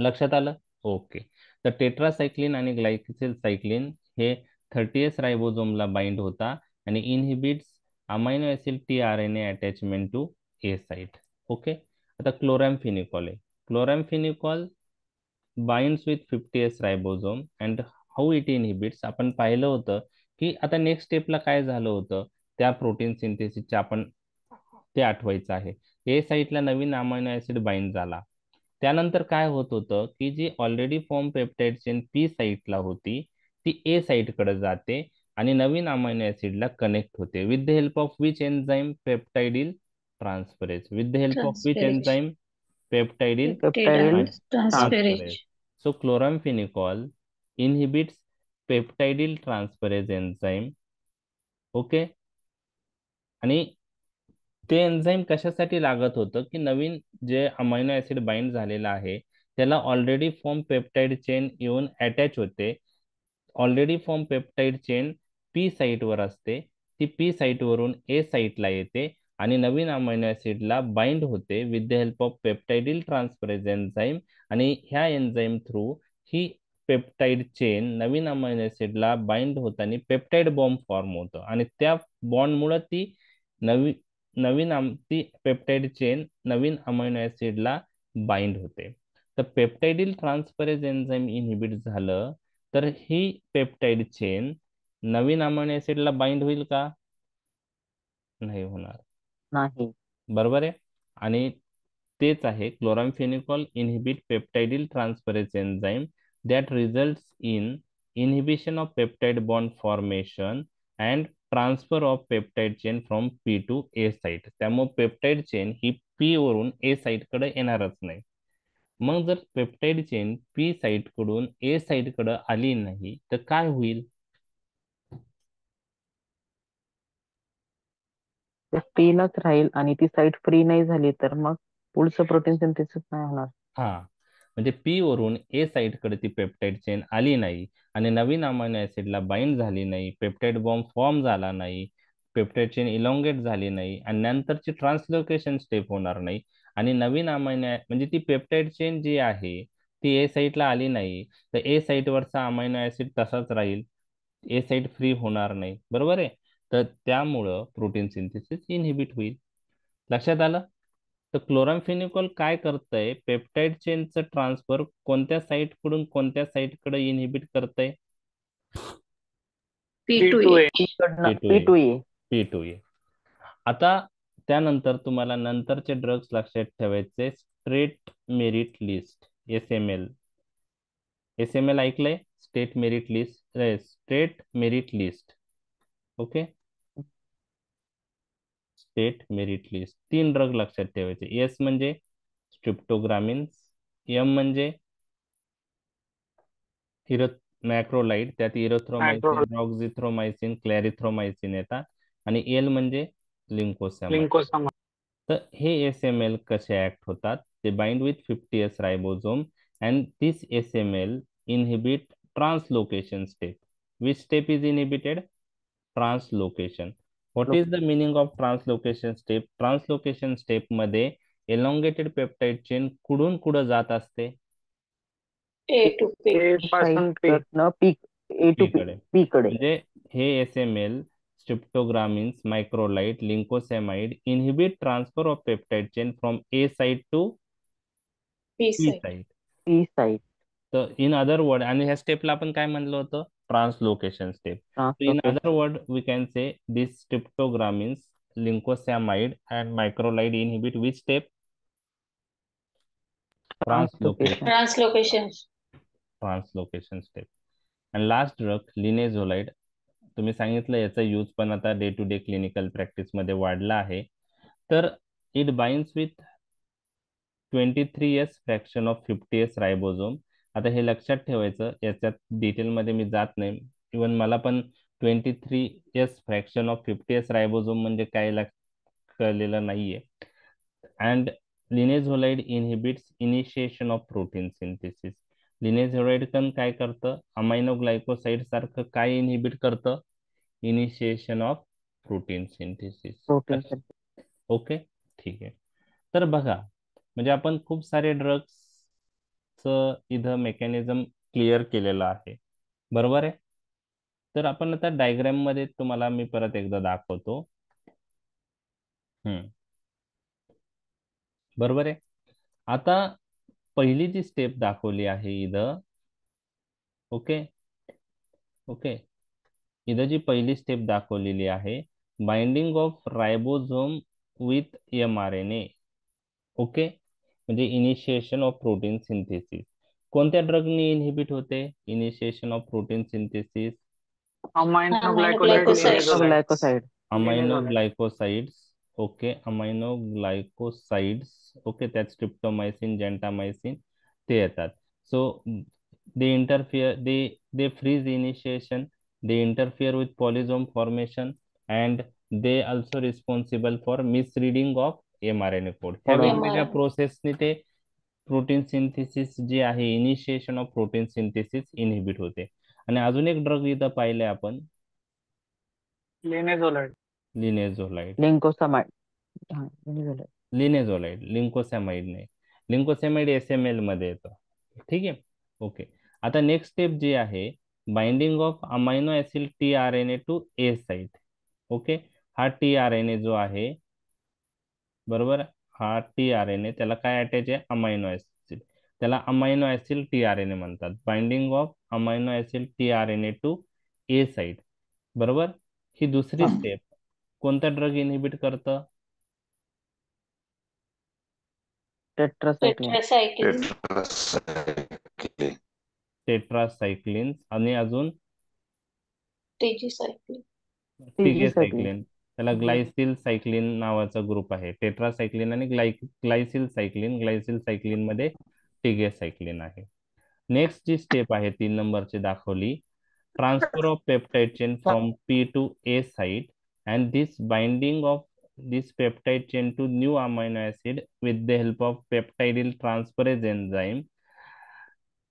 A: लक्षात आलं? ओके. तर टेट्रासायक्लिन आणि ग्लायसिल सायक्लिन हे थर्टी एस रायबोझोमला बाइंड होता आणि inhibits amino acid T R N A attachment to A site okay? आता क्लोरॅम्फिनिकॉल आहे. Chloramphenicol binds with fifty S ribosome and how it inhibits आपण पाहिलं होतं की आता नेक्स्ट स्टेपला काय झालं होतं? त्या प्रोटीन सिंथेसिसचे आपण ते आठवायचं आहे. ए साईटला नवीन अमायनो ऍसिड बाइंड झाला. त्यानंतर काय होत होतं की जी already form peptide chain P साईटला होती ती ए साईटकडे जाते आणि नवीन अमायनो ऍसिडला कनेक्ट होते. With the help of which enzyme peptidyl transferase with the help
D: of
A: which. Enzyme
C: peptidyl
D: transferase
A: So chloramphenicol inhibits peptidyl transferase enzyme. Okay आणि ते एन्झाईम कशासाठी लागत होतं की नवीन जे अमायनो ऍसिड बाइंड झालेलं आहे त्याला ऑलरेडी फॉर्म पेप्टाइड चेन येऊन अटॅच होते already form peptide chain P साईटवर असते ती पी साईटवरून ए साईटला येते आणि नवीन अमायनो ऍसिडला बाइंड होते with the help of peptidyl transferase enzyme आणि ह्या एन्झाईम थ्रू ही पेप्टाइड चेन नवीन अमायनो ऍसिडला बाइंड होताना पेप्टाइड बॉम्ब फॉर्म होतं. आणि त्या बॉन्डमुळे ती नवी नवीन ती पेप्टाइड चेन नवीन अमायनो ऍसिडला बाइंड होते. तर पेप्टाइडिल ट्रान्सफरेज एन्झाईम इनहिबिट झालं तर ही पेप्टाइड चेन नवीन अमायनो ऍसिडला बाइंड होईल का? नाही होणार.
C: नाही.
A: बरोबर आहे? आणि तेच आहे. Chloramphenicol inhibit peptidyl transferase enzyme that results in inhibition of peptide bond formation and transfer of peptide chain from P to A site त्यामुळे पेप्टाइड चेन ही पी वरून ए साईटकडे येणारच नाही. मग जर पेप्टाइड चेन पी साईटकडून कडून साईटकडे साईट आली नाही तर काय होईल?
C: पीलाच राहील आणि ती साईट फ्री नाही झाली तर मग? पुढचं प्रोटीन सिंथेसिस नाही होणार.
A: हा. म्हणजे पी वरून ए साईटकडे ती पेप्टाइड चेन आली नाही आणि नवीन अमायनो ऍसिडला बाइंड झाली नाही पेप्टाइड बॉम्ब फॉर्म झाला नाही पेप्टाइड चेन इलॉंगेट झाली नाही आणि नंतरची ट्रान्सलोकेशन स्टेप होणार नाही आणि नवीन अमायनो म्हणजे ती पेप्टाइड चेन जी आहे ती ए साईटला आली नाही तर ए साईटवरचा अमायनो ऍसिड तसाच राहील. ए साईट फ्री होणार नाही. बरोबर आहे? तर त्यामुळं प्रोटीन सिंथेसिस इनहिबिट होईल. लक्षात आलं? तर क्लोरामफेनिकॉल काय करतंय? पेप्टाइड चेनचं ट्रान्सफर कोणत्या साईटकडून कोणत्या साईटकडे इनहिबिट करतंय?
D: P to
B: P2A.
C: कडनं.
A: P2A.
C: P to A
A: P to A आता त्यानंतर तुम्हाला नंतरचे ड्रग्स लक्षात ठेवायचे. Straight merit list S M L S M L ऐकलंय? State merit list state merit list okay state merit list तीन ड्रग लक्षात ठेवायचे. एस म्हणजे स्ट्रिप्टोग्रामिन्स एम म्हणजे इरथ मॅक्रोलाइड त्यात इरोथ्रोमायसिन ऑक्झिथ्रोमायसिन क्लॅरिथ्रोमायसिन येतात. आणि एल म्हणजे लिंकोसॅम
B: लिंकोसम
A: तर हे एस एम एल कसे ऍक्ट होतात? ते bind with fifty S ribosome and this S M L inhibit translocation step which step is inhibited translocation what is the meaning of translocation step translocation स्टेपमध्ये elongated peptide chain कुठून कुठं जात असते?
D: A to P
B: A पासून P.
C: कडनं P A to
A: P कडे.
C: P कडे.
A: म्हणजे हे S M L streptogramins macrolide lincosamide inhibit transfer of peptide chain from A
D: site
A: to
D: P
A: site
C: P side
A: तर इन अदर वर्ड आणि ह्या स्टेपला आपण काय म्हणलं होतं? Translocation step in other word we can say these streptogramins lincosamide and macrolide inhibit which step translocation
D: translocation
A: translocation step and last drug linezolide तुम्ही सांगितलं याचा यूज पण आता डे टू डे क्लिनिकल प्रॅक्टिसमध्ये वाढला आहे तर it binds with twenty three S fraction of fifty S ribosome आता हे लक्षात ठेवायचं याच्यात डिटेलमध्ये मी जात नाही. इवन मला पण twenty three S fraction of fifty S ribosome म्हणजे काय कळलेलं नाहीये. And linezolid inhibits initiation of protein synthesis linezolid पण काय करतं? अमायनो ग्लायकोसाइड सारखं काय इनहिबिट करतं? Initiation of protein
C: synthesis
A: okay ठीक आहे. तर बघा म्हणजे आपण खूप सारे ड्रग्सचं इथं मेकॅनिझम क्लिअर केलेलं आहे. बरोबर आहे? तर आपण आता डायग्राममध्ये तुम्हाला मी परत एकदा दाखवतो. हम्म. बरोबर आहे? आता पहिली जी स्टेप दाखवली आहे इथं ओके? ओके. इथं जी पहिली स्टेप दाखवलेली आहे binding of ribosome with M R N A okay? म्हणजे इनिशिएशन ऑफ प्रोटीन सिंथेसिस कोणत्या ड्रगने इनहिबिट होते? Initiation
B: of
D: protein
B: synthesis
C: amino.
A: Glycoside
B: amino.
A: Glycosides okay amino glycosides okay त्यात स्ट्रिप्टोमायसिन जेंटामायसिन ते येतात. So they interfere they they freeze initiation they interfere with polysome formation and they also responsible for misreading of M R N A code ह्या
C: बरोबर.
A: वेगवेगळ्या. प्रोसेसने ते protein synthesis जे आहे initiation of protein synthesis inhibit होते. आणि अजून एक ड्रग इथं पाहिलंय आपण.
B: लिनेझोलाइड
A: लिनेझोलाइड
C: लिंकोसमाइड हा लिनेझोलाइड.
A: लिंकोसॅमाइड नाही लिंकोसॅमाइड एस एम एलमध्ये येतं. ठीक आहे? ओके आता नेक्स्ट स्टेप जी आहे binding of amino acid T R N A to A site okay हा टी आर एन ए जो आहे बरोबर? हा टी आर एन ए त्याला काय अटॅच आहे? अमायनो ऍसिड त्याला amino acid T R N A म्हणतात. Binding of amino acid T R N A to A site बरोबर? ही दुसरी. स्टेप कोणता ड्रग इनहिबिट करतं?
C: टेट्रासाइक्लिन
D: टेट्रासायक्लिन
A: टेट्रासायक्लिन आणि अजून?
D: टीजीसायक्लिन
A: टिकेसायक्लिन त्याला ग्लायसिल सायक्लिन नावाचा ग्रुप आहे. टेट्रा सायक्लिन आणि ग्लायसिल सायक्लिन ग्लायसिल सायक्लिनमध्ये टिगे सायक्लिन आहे. नेक्स्ट जी स्टेप आहे तीन नंबरची दाखवली. Transfer of peptide chain from P to A site and this binding of this peptide chain to new amino acid with the help of peptidyl transferase enzyme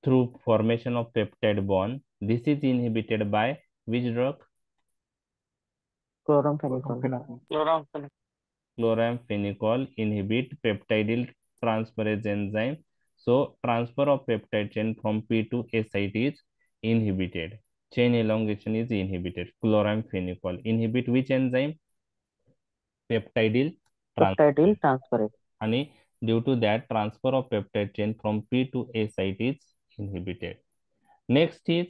A: through formation of peptide bond this is inhibited by which drug
C: chloramphenicol
B: क्लोरामफेनिक
A: Chloramphenicol inhibit peptidyl transferase enzyme. So transfer of peptide chain from P to A site is inhibited. Chain elongation is inhibited. Chloramphenicol inhibit which enzyme? Peptidyl transferase.
C: Peptidyl transfer
A: आणि due to that transfer of peptide chain from P to A site is inhibited next is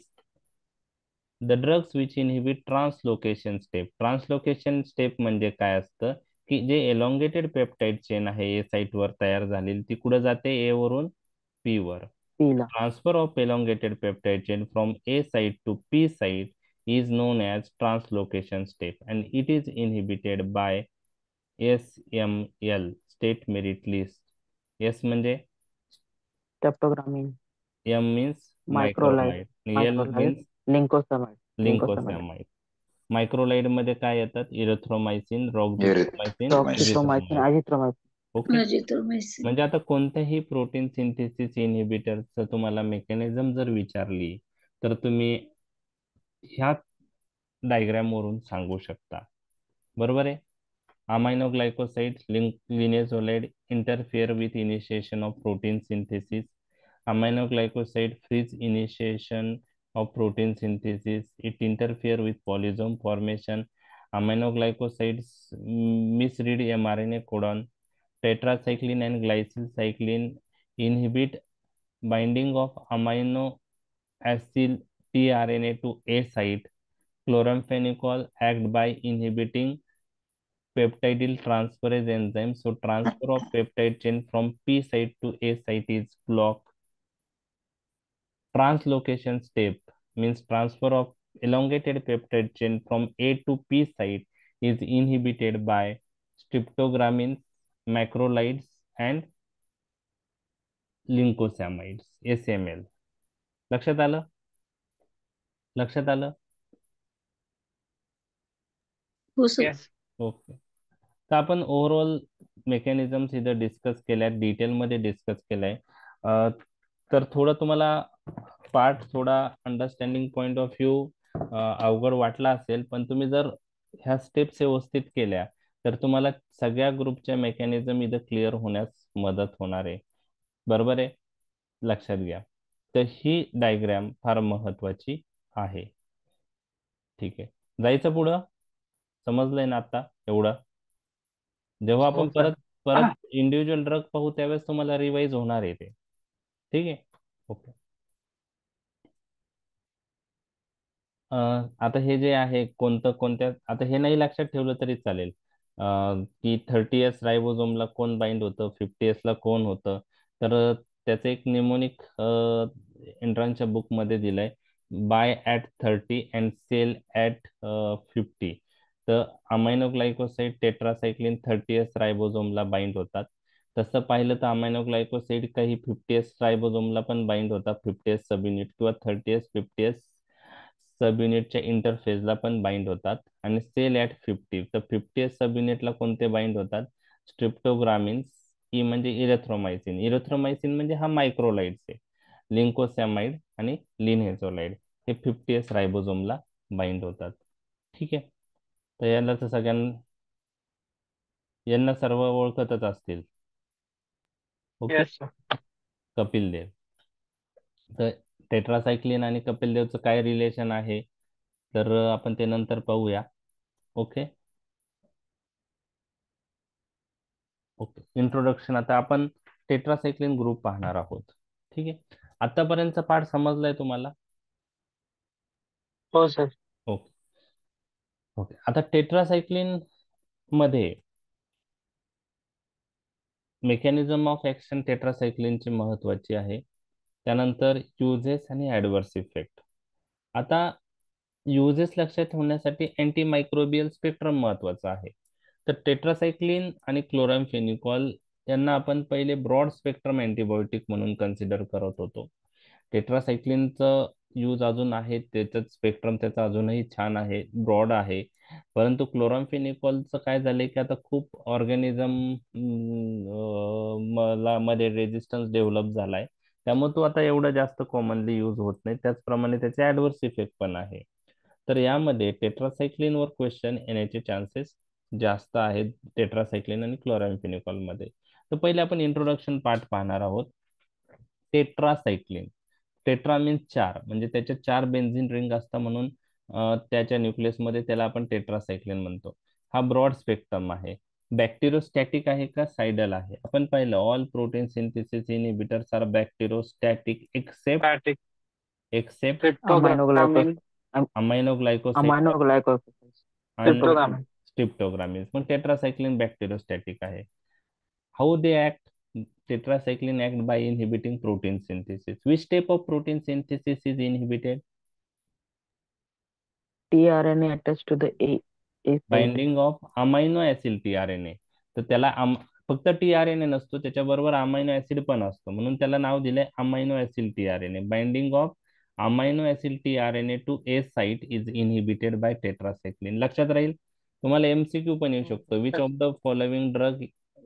A: the drugs which inhibit translocation step translocation step म्हणजे काय असतं? की जे elongated peptide chain आहे ए साईटवर तयार झालेली ती कुठं जाते? ए वरून पी वर. Transfer of elongated peptide chain from A site to P site is known as translocation step and it is inhibited by S M L state merit list S म्हणजे? M means macrolide L means lincosamide lincosamide मायक्रोलाइडमध्ये काय येतात? इरेथ्रोमायसिन रॉक्झिथ्रोमायसिन
C: टॉक्सिटोमायसिन अजिथ्रोमायसिन.
A: Okay.
D: अजिथ्रोमायसिन
A: म्हणजे आता कोणत्याही protein synthesis इनहिबिटरचं तुम्हाला mechanism जर विचारली तर तुम्ही ह्या डायग्राम वरून सांगू शकता. बरोबर आहे? Aminoglycoside linezolid interfere with initiation of protein synthesis. Aminoglycoside freeze initiation of protein synthesis. It interfere with polysome formation. Aminoglycosides mm, misread mRNA codon. Tetracycline and glycyl cycline inhibit binding of amino acyl tRNA to A site. Chloramphenicol act by inhibiting peptidyl transferase enzyme. So transfer of peptide chain from P site to A site is blocked. Translocation step means transfer of elongated peptide chain from A to P site is inhibited by streptogramins, macrolides, and lincosamides S M L लक्षात आलं लक्षात आलं
D: हो
A: okay तर आपण overall mechanisms इथं discuss केल्या डिटेलमध्ये डिस्कस केलंय अं, तर थोडं तुम्हाला पार्ट थोडा अंडरस्टँडिंग पॉइंट ऑफ व्ह्यू अवघड वाटला असेल पण तुम्ही जर ह्या स्टेप्स व्यवस्थित केल्या तर तुम्हाला सगळ्या ग्रुपच्या मेकॅनिझम इथं क्लिअर होण्यास मदत होणार आहे. बरोबर आहे? लक्षात घ्या. तर ही डायग्रॅम फार महत्वाची आहे. ठीक आहे. जायचं पुढं? समजलंय ना आता एवढं? जेव्हा आपण
B: हो.
A: परत परत इंडिव्हिज्युअल ड्रग पाहू त्यावेळेस तुम्हाला रिवाइज होणार आहे ते. ठीक आहे? ओके. आता हे जे आहे कोणतं कोणत्या आता हे नाही लक्षात ठेवलं तरी चालेल. की थर्टी एस रायबोझोमला कोण बाइंड होतं? फिफ्टी ला कोण होतं? तर त्याचं एक निमोनिक एंट्रान्सच्या बुकमध्ये दिलंय. Buy at thirty and sell at fifty. तर अमायनोग्लायकोसाइड टेट्रासायक्लिन थर्टी एस रायबोझोमला बाइंड होतात. तसं पाहिलं तर अमायनोग्लायकोसाइड काही फिफ्टी एस रायबोझोमला पण बाइंड होतात. फिफ्टी एस सब किंवा thirty S fifty S sub युनिटच्या इंटरफेसला पण बाइंड होतात. आणि सेल ॲट फिफ्टी तर फिफ्टी सब युनिटला कोणते बाइंड होतात? स्ट्रिप्टोग्रामिन्स ई म्हणजे इरेथ्रोमायसिन इरेथ्रोमायसिन म्हणजे हा मायक्रोलाइड्स आहे. लिंकोसॅमाइड आणि लिनहेझोलाइड हे फिफ्टी एस रायबोझोमला बाइंड होतात. ठीक आहे? तर याला तर सगळ्यांना यांना सर्व ओळखतच असतील. ओके? कपिल देव तर टेट्रासायक्लिन आणि कपिल देवचं काय रिलेशन आहे? तर आपण ते नंतर पाहूया. ओके ओके इंट्रोडक्शन आता आपण टेट्रासायक्लिन ग्रुप पाहणार आहोत. ठीक आहे? आतापर्यंतचा पाठ समजलाय तुम्हाला?
B: हो सर
A: ओके ओके आता टेट्रासायक्लिनमध्ये मेकॅनिझम ऑफ ऍक्शन टेट्रासायक्लिनची महत्वाची आहे. त्यानंतर युजेस आणि ऍडव्हर्स इफेक्ट आता युजेस लक्षात ठेवण्यासाठी अँटी मायक्रोबियल स्पेक्ट्रम महत्त्वाचा आहे. तर टेट्रासायक्लिन आणि क्लोरामफेनिकॉल यांना आपण पहिले ब्रॉड स्पेक्ट्रम अँटीबायोटिक म्हणून कन्सिडर करत होतो. टेट्रासायक्लिनचं यूज अजून आहे त्याचं स्पेक्ट्रम त्याचा अजूनही छान आहे ब्रॉड आहे. परंतु क्लोरामफेनिकॉलचं काय झालंय की आता खूप ऑर्गॅनिझममध्ये रेजिस्टन्स डेव्हलप झालाय. त्यामुळे तो आता एवढा जास्त कॉमनली यूज होत नाही. त्याचप्रमाणे त्याचे ऍडव्हर्स इफेक्ट पण आहे. तर यामध्ये टेट्रासायक्लिनवर क्वेश्चन येण्याचे चान्सेस जास्त आहेत टेट्रासायक्लिन आणि क्लोराम्फेनिकॉलमध्ये तर पहिले आपण इंट्रोडक्शन पार्ट पाहणार आहोत. टेट्रासायक्लिन टेट्रा मीन्स चार म्हणजे त्याच्या चार बेन्झिन रिंग असतात म्हणून त्याच्या न्यूक्लियसमध्ये त्याला आपण टेट्रासायक्लिन म्हणतो. हा ब्रॉड स्पेक्ट्रम आहे. बॅक्टेरियोस्टॅटिक आहे का सायडल आहे? आपण पाहिलं all protein synthesis inhibitors are
B: bacteriostatic
A: except
B: except
A: streptogramin
C: aminoglycoside aminoglycosides
B: streptogramin
A: streptogramins पण टेट्रासायक्लिन बॅक्टेरियोस्टॅटिक आहे. How they act tetracycline act by inhibiting protein synthesis. Which type of protein synthesis is inhibited?
C: tRNA attached to the A A site.
A: Binding of amino acid tRNA तर त्याला फक्त tRNA नसतो त्याच्याबरोबर amino acid पण असतो. म्हणून त्याला नाव दिलंय amino acid tRNA binding of amino acid tRNA to A site is inhibited by tetracycline लक्षात राहील? तुम्हाला एमसीक्यू पण येऊ शकतो. Which of the following drug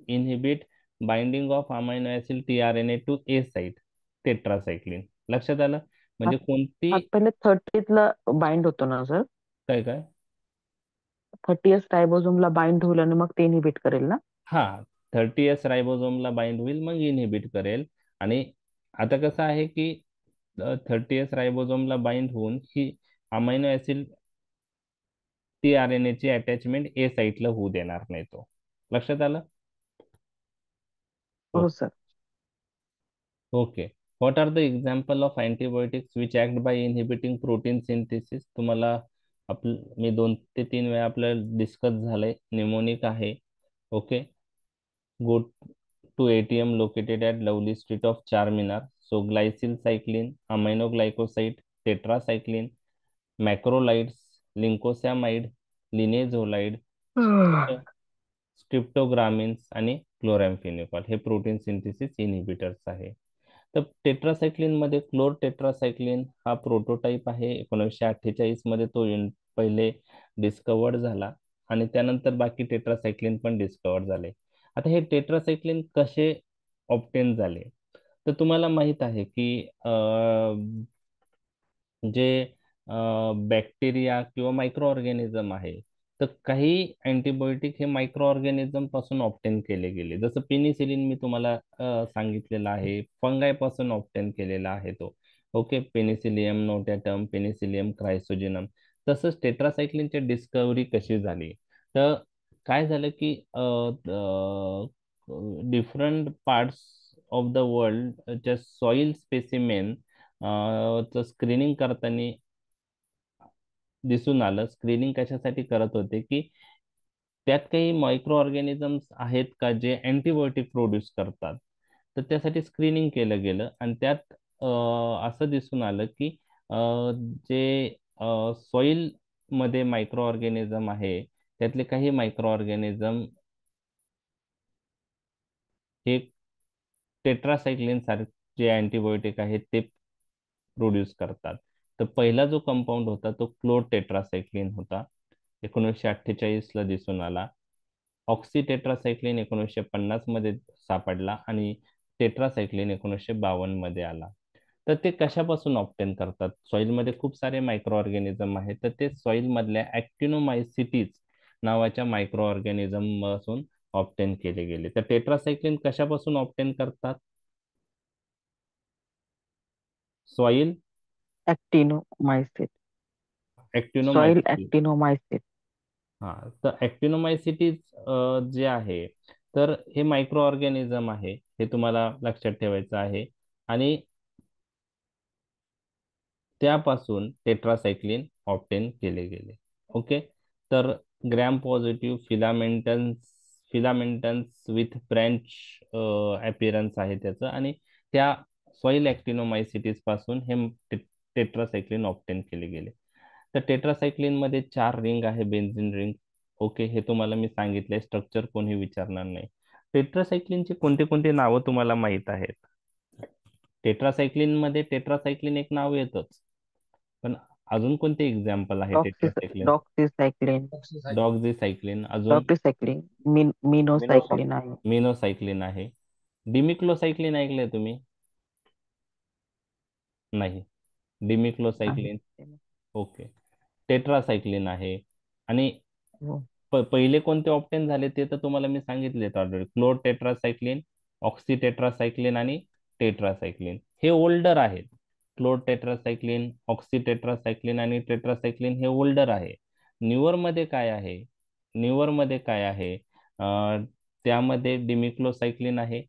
A: inhibit binding of amino acid tRNA to A site tetracycline लक्षात आलं? म्हणजे कोणती
C: पहिले थर्टीथ ला बाइंड होतो ना सर?
A: काय काय?
C: थर्टी एस रायबोझोमला बाइंड होईल आणि मग ते इनिबिट करेल ना?
A: हा थर्टी एस रायबोझोमला बाइंड होईल मग इनहिबिट करेल. आणि आता कसं आहे की थर्टी एस रायबोझोमला बाइंड होऊन ही amino acid T R N ची अटॅचमेंट ए साईटला होऊ देणार नाही तो. लक्षात आलं?
C: हो sir
A: okay what are the example of antibiotics which act by inhibiting protein synthesis तुम्हाला मी दोन ते तीन वेळा आपल्याला डिस्कस झालंय. निमोनिक आहे. Okay go to A T M located at lovely street of Charminar so glycylcycline aminoglycoside tetracycline macrolides lincosamide linezolid streptogramins आणि क्लोरॅमफिनिकॉल हे प्रोटीन सिंथेसिस इनहिबिटर्स आहे. तर टेट्रासायक्लिनमध्ये क्लोर टेट्रासायक्लिन हा प्रोटोटाइप आहे. एकोणीसशे अठ्ठेचाळीसमध्ये तो पहिले डिस्कवर्ड झाला आणि त्यानंतर बाकी टेट्रासायक्लिन पण डिस्कवर्ड झाले. आता हे टेट्रासायक्लिन कसे ऑप्टेन झाले? तर तुम्हाला माहीत आहे की जे बॅक्टेरिया किंवा मायक्रो ऑर्गॅनिझम आहे तर काही अँटीबायोटिक हे मायक्रो ऑर्गॅनिझमपासून ऑप्टेन केले गेले. जसं पेनिसिलिन मी तुम्हाला सांगितलेलं आहे. फंगायपासून ऑप्टेन केलेला आहे तो. Okay penicillium notatum penicillium chrysogenum. तसंच टेट्रासायक्लिनची डिस्कवरी कशी झाली? तर काय झालं की different parts of the world soil specimen screening करताना दिसून आलं. स्क्रीनिंग कशासाठी करत होते की त्यात काही मायक्रो ऑर्गॅनिझम्स आहेत का जे अँटीबायोटिक प्रोड्यूस करतात? तर त्यासाठी स्क्रीनिंग केलं गेलं आणि त्यात असं दिसून आलं की जे सॉइलमध्ये मायक्रो ऑर्गॅनिझम आहे त्यातले काही मायक्रो ऑर्गॅनिझम हे टेट्रासायक्लिन सारखे जे अँटीबायोटिक आहेत ते प्रोड्यूस करतात. तर पहिला जो कंपाऊंड होता तो क्लोर टेट्रासायक्लिन होता. एकोणीसशे अठ्ठेचाळीस ला दिसून आला. ऑक्सी टेट्रासायक्लिन एकोणीसशे पन्नासमध्ये सापडला आणि टेट्रासायक्लिन एकोणीसशे बावन्नमध्ये आला. तर ते कशापासून ऑप्टेन करतात? सॉइलमध्ये खूप सारे मायक्रो ऑर्गॅनिझम आहेत. तर ते सॉइल मधल्या ऍक्टिनोमायसिटीज नावाच्या मायक्रो ऑर्गॅनिझमपासून ऑप्टेन केले गेले. तर टेट्रासायक्लिन कशापासून ऑप्टेन करतात? सॉइल
C: सॉइल
A: ऍक्टिनोमायसिटी हा तर ऍक्टिनोमायसिटीज जे आहे तर हे मायक्रो ऑर्गॅनिझम आहे हे तुम्हाला लक्षात ठेवायचं आहे. आणि त्यापासून टेट्रासायक्लिन ऑप्टेन केले गेले. ओके? तर gram positive filamentous filamentous with branch appearance आहे त्याचं. आणि त्या सॉइल ऍक्टिनोमायसिटीजपासून हे टेट्रासायक्लिन ऑप्टेन केले गेले. तर टेट्रासायक्लिनमध्ये चार रिंग आहे बेन्झिन रिंग. ओके हे तुम्हाला मी सांगितलंय स्ट्रक्चर कोणी विचारणार नाही. टेट्रासायक्लिनची कोणते कोणते नावं तुम्हाला माहीत आहेत? टेट्रासायक्लिनमध्ये टेट्रासायक्लिन एक नाव येतच. पण अजून कोणते एक्झाम्पल आहे टेट्रासायक्लिन?
C: डॉक्सिसायक्लिन.
A: डॉक्झिसायक्लिन अजून?
C: डॉक्सिसायक्लिन. मिन मिनोसायक्लिन आहे.
A: मिनोसायक्लिन आहे. डिमिक्लोसायक्लिन ऐकलंय तुम्ही? नाही. डिमिक्लोसायक्लिन ओके टेट्रासायक्लिन आहे. आणि
C: हो.
A: पहिले कोणते ऑप्टेन झाले ते तर तुम्हाला मी सांगितले ऑलरेडी क्लोर टेट्रासायक्लिन ऑक्सी टेट्रासायक्लिन आणि टेट्रासायक्लिन हे ओल्डर आहेत. क्लोर टेट्रासायक्लिन ऑक्सी टेट्रासायक्लिन आणि टेट्रासायक्लिन हे ओल्डर आहे. न्यूअरमध्ये काय आहे? न्यूअरमध्ये काय आहे? त्यामध्ये डिमिक्लोसायक्लिन आहे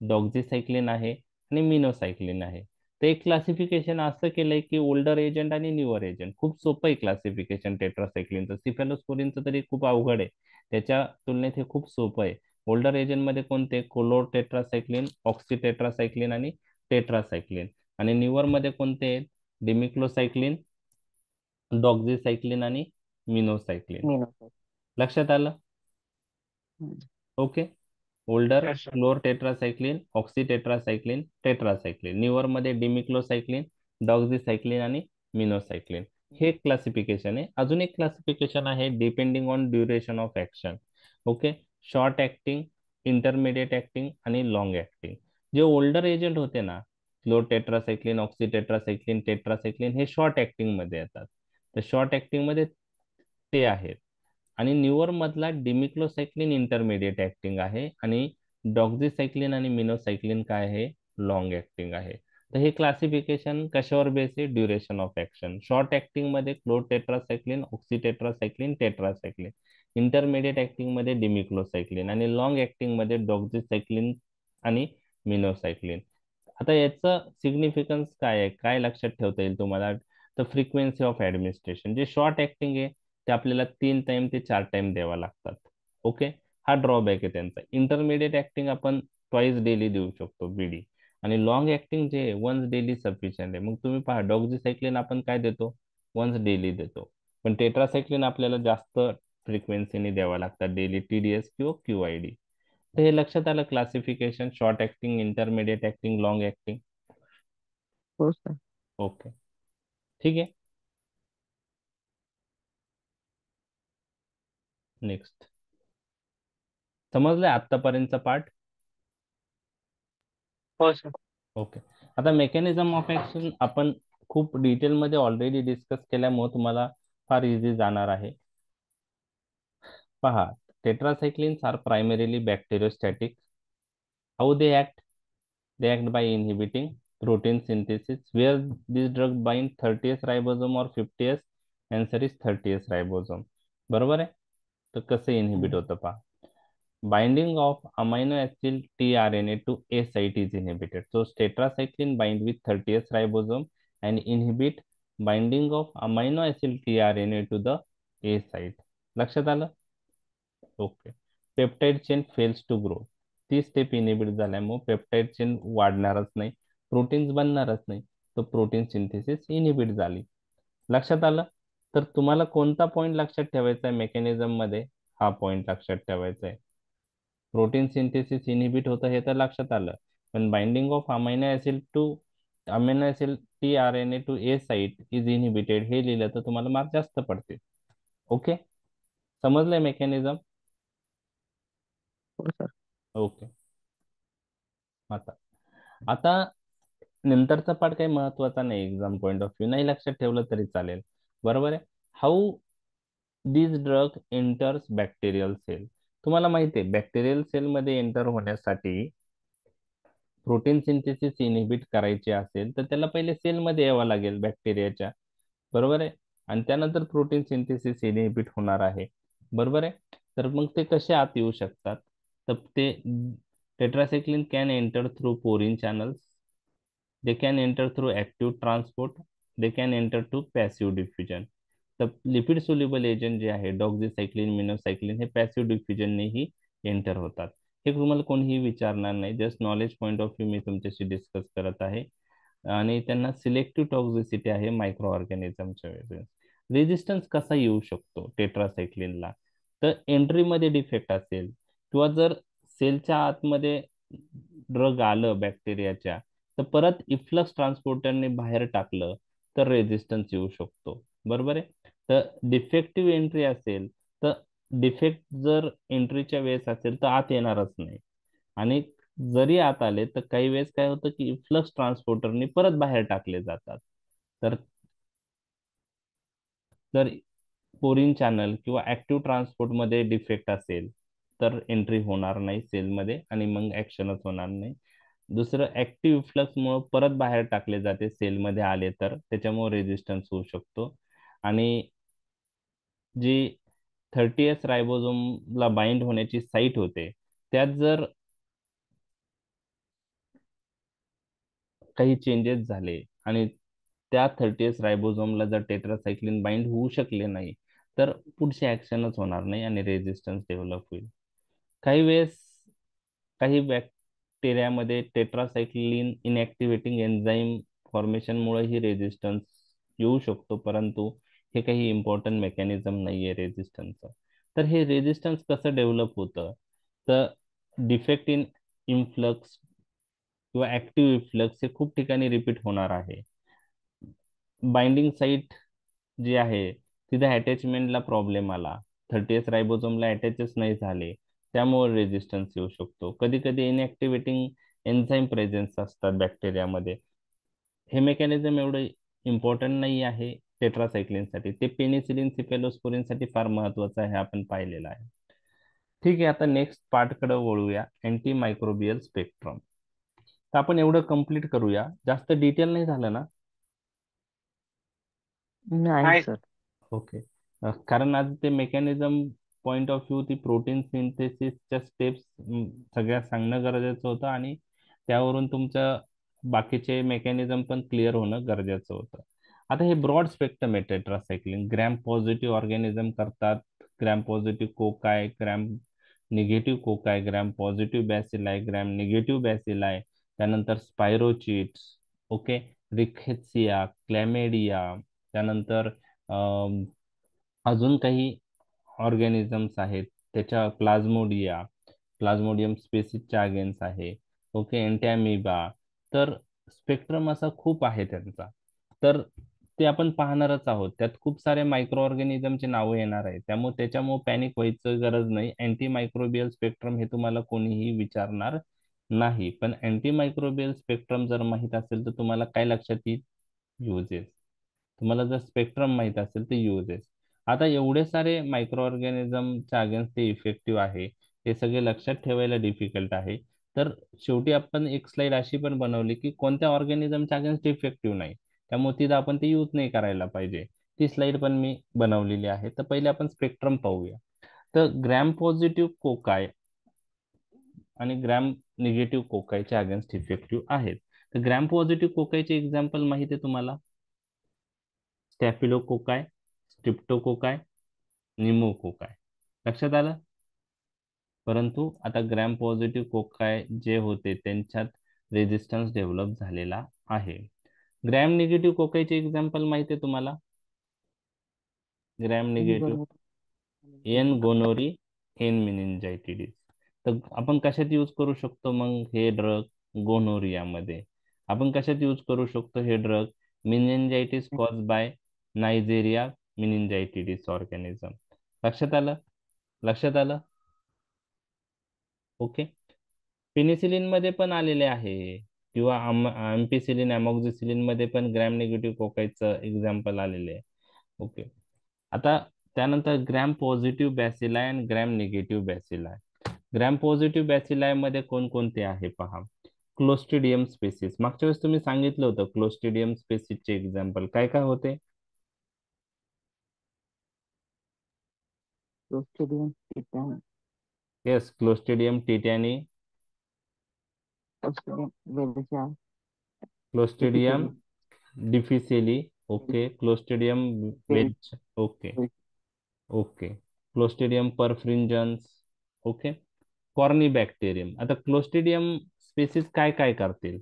A: डॉक्झीसायक्लिन आहे आणि मिनोसायक्लिन आहे. तर एक क्लासिफिकेशन असं केलंय की ओल्डर एजंट आणि न्यूअर एजंट खूप सोपं आहे क्लासिफिकेशन टेट्रासायक्लिनचं सिफेलोस्पोरिनचं तरी खूप अवघड आहे. त्याच्या तुलनेत हे खूप सोपं आहे ओल्डर एजंटमध्ये कोणते? कोलोर टेट्रासायक्लिन ऑक्सी टेट्रासायक्लिन आणि टेट्रासायक्लिन आणि न्यूअरमध्ये कोणते? आहेत डिमिक्लोसायक्लिन डॉक्झीसायक्लिन आणि मिनोसायक्लिन लक्षात आलं. Okay older. Chlortetracycline oxytetracycline tetracycline न्यूअरमध्ये demeclocycline doxycycline आणि मिनोसायक्लिन हे क्लासिफिकेशन आहे. अजून एक क्लासिफिकेशन आहे depending on duration of action okay short acting intermediate acting आणि लॉंग ऍक्टिंग जे ओल्डर एजंट होते ना क्लोर टेट्रासायक्लिन ऑक्सी टेट्रासायक्लिन टेट्रासायक्लिन हे शॉर्ट ऍक्टिंगमध्ये येतात. तर शॉर्ट ऍक्टिंगमध्ये ते आहेत. आणि न्यूअर मधला डिमिक्लोसायक्लिन इंटरमिडिएट ऍक्टिंग आहे आणि डॉक्झिसायक्लिन आणि मिनोसायक्लिन काय आहे? लॉंग ऍक्टिंग आहे. तर हे क्लासिफिकेशन कशावर बेस आहे? ड्युरेशन ऑफ ऍक्शन शॉर्ट ऍक्टिंगमध्ये क्लोटेट्रासायक्लिन ऑक्सिटेट्रासायक्लिन टेट्रासायक्लिन. इंटरमिडिएट ऍक्टिंगमध्ये डिमिक्लोसायक्लिन आणि लॉंग ऍक्टिंगमध्ये डॉक्झिसायक्लिन आणि मिनोसायक्लिन. आता याचं सिग्निफिकन्स काय आहे? काय लक्षात ठेवता येईल तुम्हाला? तर फ्रिक्वेन्सी ऑफ ऍडमिनिस्ट्रेशन जे शॉर्ट ऍक्टिंग आहे ते आपल्याला तीन टाइम ते चार टाइम द्यावा लागतात. ओके हा ड्रॉबॅक आहे त्यांचा. इंटरमिडिएट ऍक्टिंग आपण ट्वाईस डेली देऊ शकतो बीडी आणि लॉंग ऍक्टिंग जे आहे वन्स डेली सफिशियंट आहे. मग तुम्ही पहा डॉक्झीसायक्लिन आपण काय देतो? वन्स डेली देतो. पण टेट्रासायक्लिन आपल्याला जास्त फ्रिक्वेन्सीने द्यावा लागतात. डेली टीडीएस किंवा क्यू आय डी तर हे लक्षात आलं classification short acting intermediate acting
C: long acting
A: okay ठीक आहे? नेक्स्ट समजलंय आतापर्यंतचा पार्ट
B: हो सर
A: ओके आता मेकॅनिझम ऑफ ऍक्शन आपण खूप डिटेलमध्ये ऑलरेडी डिस्कस केल्यामुळे तुम्हाला फार इझी जाणार आहे. पहा tetracyclines are primarily bacteriostatic how they act they act by inhibiting protein synthesis where this drug bind 30s ribosome or 50s answer is 30s ribosome. बरोबर आहे? तर कसं इनहिबिट होतं पहा. Binding of amino acid T R N A to A site is inhibited so tetracycline bind with 30s ribosome and inhibit binding of amino acid tRNA to the A site. लक्षात आलं? Okay peptide chain fails to grow ती step inhibit झाल्यामुळे peptide chain वाढणारच नाही. Proteins बनणारच नाही. तर protein synthesis inhibit झाली. लक्षात आलं? तर तुम्हाला कोणता पॉईंट लक्षात ठेवायचा आहे मेकॅनिझममध्ये? हा पॉईंट लक्षात ठेवायचा आहे. प्रोटीन सिंथेसिस इनिबिट होतं हे तर लक्षात आलं. पण binding of amino acid to amino acid T R N A to A site is inhibited हे लिहिलं तर तुम्हाला मार्क जास्त पडतील. ओके समजलंय मेकॅनिझम
C: हो सर
A: ओके आता आता नंतरचा पार्ट काही महत्त्वाचा नाही. एक्झाम पॉइंट ऑफ व्ह्यू नाही लक्षात ठेवलं तरी चालेल. बरोबर आहे? How this drug enters bacterial cell तुम्हाला माहिती आहे बॅक्टेरियल सेलमध्ये एंटर होण्यासाठी प्रोटीन सिंथेसिस इनहिबिट करायचे असेल तर त्याला पहिले सेलमध्ये यावं लागेल बॅक्टेरियाच्या बरोबर आहे? आणि त्यानंतर प्रोटीन सिंथेसिस इनहिबिट होणार आहे. बरोबर आहे? तर मग ते कसे आत येऊ शकतात? तर ते tetracycline can enter through porin channels they can enter through active transport they can enter to passive diffusion तर लिपिड सोल्युबल एजंट जे आहे डॉक्झिसायक्लिन मिनोसायक्लिन हे पॅसिव्ह डिफ्युजननेही एंटर होतात. हे तुम्हाला कोणीही विचारणार नाही. Just knowledge point of view मी तुमच्याशी डिस्कस करत आहे. आणि त्यांना सिलेक्टिव्ह टॉक्झिसिटी आहे मायक्रो ऑर्गॅनिझमच्या वेळेस. रेजिस्टन्स कसा येऊ शकतो टेट्रासायक्लिनला तर एंट्रीमध्ये डिफेक्ट असेल किंवा जर सेलच्या आतमध्ये ड्रग आलं बॅक्टेरियाच्या तर परत इफ्लक्स ट्रान्सपोर्टरने बाहेर टाकलं तर रेजिस्टन्स येऊ शकतो. बरोबर आहे? तर डिफेक्टिव्ह एंट्री असेल तर डिफेक्ट जर एंट्रीच्या वेळेस असेल तर आत येणारच नाही. आणि जरी आत आले तर काही वेळेस काय होतं की फ्लक्स ट्रान्सपोर्टरने परत बाहेर टाकले जातात. तर जर पोरिन चॅनल किंवा ऍक्टिव्ह ट्रान्सपोर्टमध्ये डिफेक्ट असेल तर एंट्री होणार नाही सेलमध्ये आणि मग ऍक्शनच होणार नाही. दुसरं ऍक्टिव्ह फ्लक्समुळे परत बाहेर टाकले जाते सेलमध्ये आले तर. त्याच्यामुळे रेजिस्टन्स होऊ शकतो. आणि जी थर्टी एस रायबोझोमला बाइंड होण्याची साईट होते त्यात जर काही चेंजेस झाले आणि त्या थर्टी एस रायबोझोमला जर टेट्रासायक्लिन बाइंड होऊ शकले नाही तर पुढची ऍक्शनच होणार नाही आणि रेजिस्टन्स डेव्हलप होईल. काही वेळेस काही बॅक्टेरियामध्ये टेट्रासायक्लिन इनॅक्टिव्हेटिंग एन्झाईम फॉर्मेशनमुळे ही रेजिस्टन्स येऊ शकतो परंतु हे काही इम्पॉर्टंट मेकॅनिझम नाही आहे रेझिस्टन्सचं तर हे रेझिस्टन्स कसं डेव्हलप होतं? तर डिफेक्ट इन इन्फ्लक्स किंवा ऍक्टिव्ह इन्फ्लक्स हे खूप ठिकाणी रिपीट होणार आहे. बाइंडिंग साईट जी आहे तिथे अटॅचमेंटला प्रॉब्लेम आला. थर्टी एस रायबोझोमला अटॅचच नाही झाले. त्यामुळे रेजिस्टन्स येऊ शकतो. कधी कधी इनॅक्टिव्हेटिंग एन्झाईम प्रेझेन्स असतात बॅक्टेरियामध्ये हे मेकॅनिझम एवढं इम्पॉर्टंट नाही आहे टेट्रासायक्लिनसाठी ते पेनिसिलिन सिपेलोस्पोरिनसाठी फार महत्वाचं आहे आपण पाहिलेलं आहे. ठीक आहे आता नेक्स्ट पार्टकडे वळूया. अँटी मायक्रोबियल स्पेक्ट्रम तर आपण एवढं कंप्लीट करूया. जास्त डिटेल नाही झालं ना?
C: नाही सर
A: ओके कारण आज ते मेकॅनिझम पॉइंट ऑफ व्ह्यू ती प्रोटीन सिंथेसिसच्या स्टेप्स सगळ्या सांगणं गरजेचं होतं आणि त्यावरून तुमचं बाकीचे मेकॅनिझम पण क्लिअर होणं गरजेचं होतं. आता हे ब्रॉड स्पेक्ट्रम आहे टेट्रासायक्लिन ग्रॅम पॉझिटिव्ह ऑर्गॅनिझम करतात. ग्रॅम पॉझिटिव्ह कोक आहे. ग्रॅम निगेटिव्ह कोक आहे. Gram positive bacilli gram negative bacilli त्यानंतर स्पायरोचिट्स ओके रिखेसिया क्लॅमेडिया त्यानंतर अजून काही ऑर्गॅनिझम्स आहेत त्याच्या प्लाझ्मोडिया प्लाझ्मोडियम स्पेसिसच्या अगेन्स आहे ओके अँटॅमिबा तर स्पेक्ट्रम असा खूप आहे त्यांचा. तर ते आपण पाहणारच आहोत त्यात खूप सारे मायक्रो ऑर्गॅनिझमचे नावं येणार आहे त्यामुळे त्याच्यामुळे पॅनिक व्हायचं गरज नाही. अँटी मायक्रोबियल स्पेक्ट्रम हे तुम्हाला कोणीही विचारणार नाही पण अँटी मायक्रोबियल स्पेक्ट्रम जर माहीत असेल तर तुम्हाला काय लक्षात येईल? युजेस. तुम्हाला जर स्पेक्ट्रम माहीत असेल तर युजेस. आता एवढे सारे मायक्रो ऑर्गॅनिझमच्या अगेन्स्ट ते इफेक्टिव्ह आहे हे सगळे लक्षात ठेवायला डिफिकल्ट आहे. तर शेवटी आपण एक स्लाइड अशी पण बनवली की कोणत्या ऑर्गॅनिझमच्या अगेन्स्ट इफेक्टिव्ह नाही. त्यामुळे तिथं आपण ते यूज नाही करायला पाहिजे. ती स्लाइड पण मी बनवलेली आहे. तर पहिले आपण स्पेक्ट्रम पाहूया. तर ग्रॅम पॉझिटिव्ह कोकाय आणि ग्रॅम निगेटिव्ह कोकायच्या अगेन्स्ट इफेक्टिव्ह आहेत. तर ग्रॅम पॉझिटिव्ह कोकायचे एक्झाम्पल माहिती आहे तुम्हाला? स्टॅफिलोकोकाय स्ट्रिप्टोकोकाय निमोकोकाय. लक्षात आलं? परंतु आता ग्रॅम पॉझिटिव्ह कोकाय जे होते त्यांच्यात रेजिस्टन्स डेव्हलप झालेला आहे. ग्रॅम निगेटिव्ह कोकायचे एक्झाम्पल माहिती आहे तुम्हाला? Gram negative N gonorrhoeae N meningitidis तर आपण कशात यूज करू शकतो मग हे ड्रग? गोनोरियामध्ये. आपण कशात यूज करू शकतो हे drug? Meningitis cause by Neisseria meningitidis organism लक्षात आलं? लक्षात आलं? ओके पेनिसिलिनमध्ये पण आलेले आहे. किंवा एम्पिसिलिन अमॉक्झिसिलिनमध्ये पण ग्रॅम निगेटिव्ह कोकाईचं एक्झाम्पल आलेले. आहे ओके आता त्यानंतर ग्रॅम पॉझिटिव्ह बॅसिलाय आणि gram negative bacilli gram positive बॅसिलायमध्ये कोणकोणते आहे पहा. क्लोस्टिडियम स्पेसिस मागच्या वेळेस तुम्ही सांगितलं होतं क्लोस्टिडियम स्पेसिसचे एक्झाम्पल काय काय होते? Yes clostridium tetani clostridium difficile okay clostridium welchii okay okay clostridium perfringens okay corynebacterium आता क्लोस्टिडियम स्पेसिस काय काय करतील?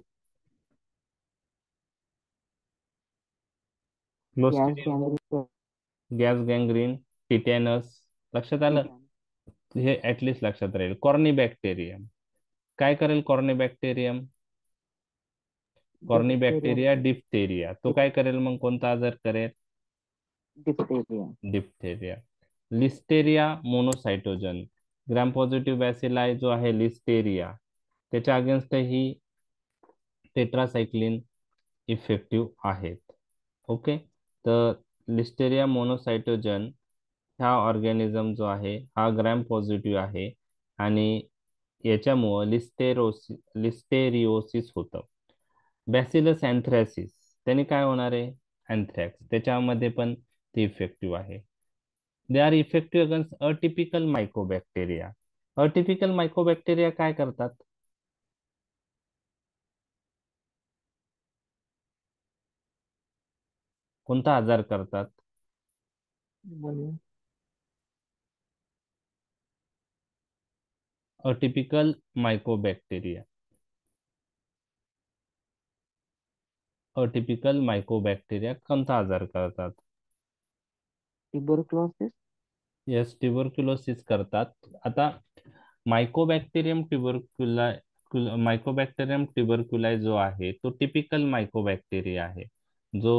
A: क्लोस्टिडियम गॅस गँग्रीन टिटॅनस लक्षात आलं? हे ऍटलिस्ट लक्षात राहील. कॉर्नी बॅक्टेरियम काय करेल corynebacterium corynebacteria diphtheria तो काय करेल मग? कोणता आजार करेल? Diphtheria listeria monocytogenes gram positive bacilli जो आहे लिस्टेरिया त्याच्या अगेन्स्ट ही टेट्रासायक्लिन इफेक्टिव्ह आहेत. ओके तर लिस्टेरिया मोनोसायटोजन हा ऑर्गॅनिझम जो आहे हा ग्रॅम पॉझिटिव्ह आहे आणि याच्यामुळं लिस्टेरोसिस लिस्टेरिओसिस होतं. बॅसिलस अँथ्रॅसिस त्याने काय होणार आहे? अँथ्रॅक्स. त्याच्यामध्ये पण ते इफेक्टिव्ह आहे. They are effective against atypical mycobacteria atypical mycobacteria काय करतात? कोणता आजार करतात? अटिपिकल मायकोबॅक्टेरिया अटिपिकल मायकोबॅक्टेरिया कोणता आजार करतात?
C: ट्युबरक्लोसिस
A: येस ट्युबरक्युलोसिस करतात. आता मायकोबॅक्टेरियम ट्युबरक्युला मायकोबॅक्टेरियम ट्युबरक्युलाय जो आहे तो टिपिकल मायकोबॅक्टेरिया आहे. जो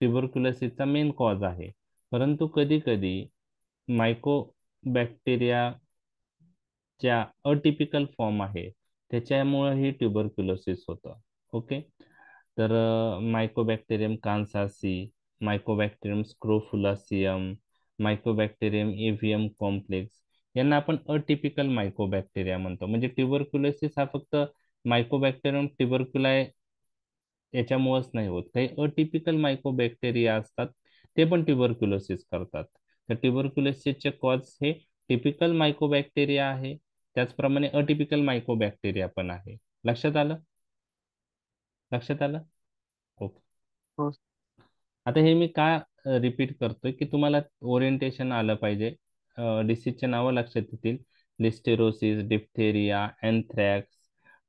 A: ट्युबरक्युलोसिसचा मेन कॉज आहे. परंतु कधी कधी मायकोबॅक्टेरिया च्या अटिपिकल फॉर्म आहे त्याच्यामुळे ही ट्युबरक्युलोसिस होतं. ओके? तर mycobacterium kansasii mycobacterium scrofulaceum mycobacterium avium complex यांना आपण अटिपिकल मायकोबॅक्टेरिया म्हणतो. म्हणजे ट्युबरक्युलोसिस हा फक्त मायकोबॅक्टेरियम ट्युबरक्युलाय याच्यामुळेच नाही होत. काही अटिपिकल मायकोबॅक्टेरिया असतात ते पण ट्युबरक्युलोसिस करतात. तर ट्युबरक्युलोसिसचे कॉज हे टिपिकल मायकोबॅक्टेरिया आहे त्याचप्रमाणे अटिपिकल मायकोबॅक्टेरिया पण आहे. लक्षात आलं? लक्षात आलं? ओके.
C: हो.
A: आता हे मी का रिपीट करतोय की तुम्हाला ओरिएंटेशन आलं पाहिजे? डिसीजचे नावं लक्षात येतील. Listeriosis diphtheria anthrax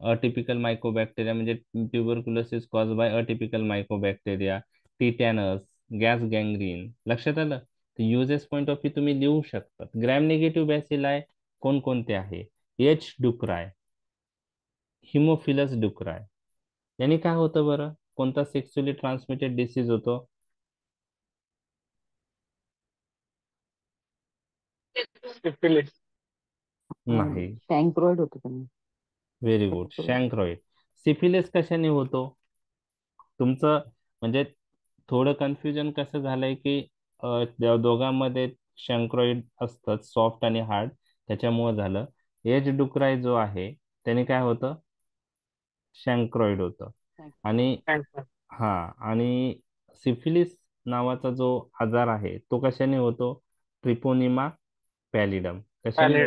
A: atypical mycobacteria म्हणजे tuberculosis cause by atypical mycobacteria tetanus gas gangrene. लक्षात आलं? युजेस पॉईंट ऑफ व्ह्यू तुम्ही लिहू शकतात. ग्रॅम निगेटिव्ह बॅसिलाय कोणकोणते आहे? H ducreyi. Haemophilus ducreyi. यांनी काय होतं बरं? कोणता सेक्सुअली ट्रान्समिटेड डिसीज होतो?
B: सिफिलिस
A: नाही.
C: टँक्रोइड होतं त्यांनी
A: व्हेरी गुड शँक्रॉइड सिफिलिस कशाने होतो? तुमचं म्हणजे थोडं कन्फ्युजन कसं झालंय की दोघांमध्ये शँक्रॉइड असतात सॉफ्ट आणि हार्ड त्याच्यामुळे झालं. एज डुकराय जो आहे त्याने काय होतं? शँक्रॉइड होतं. आणि हा आणि सिफिलिस नावाचा जो आजार आहे तो कशाने होतो? Treponema pallidum. कशाने.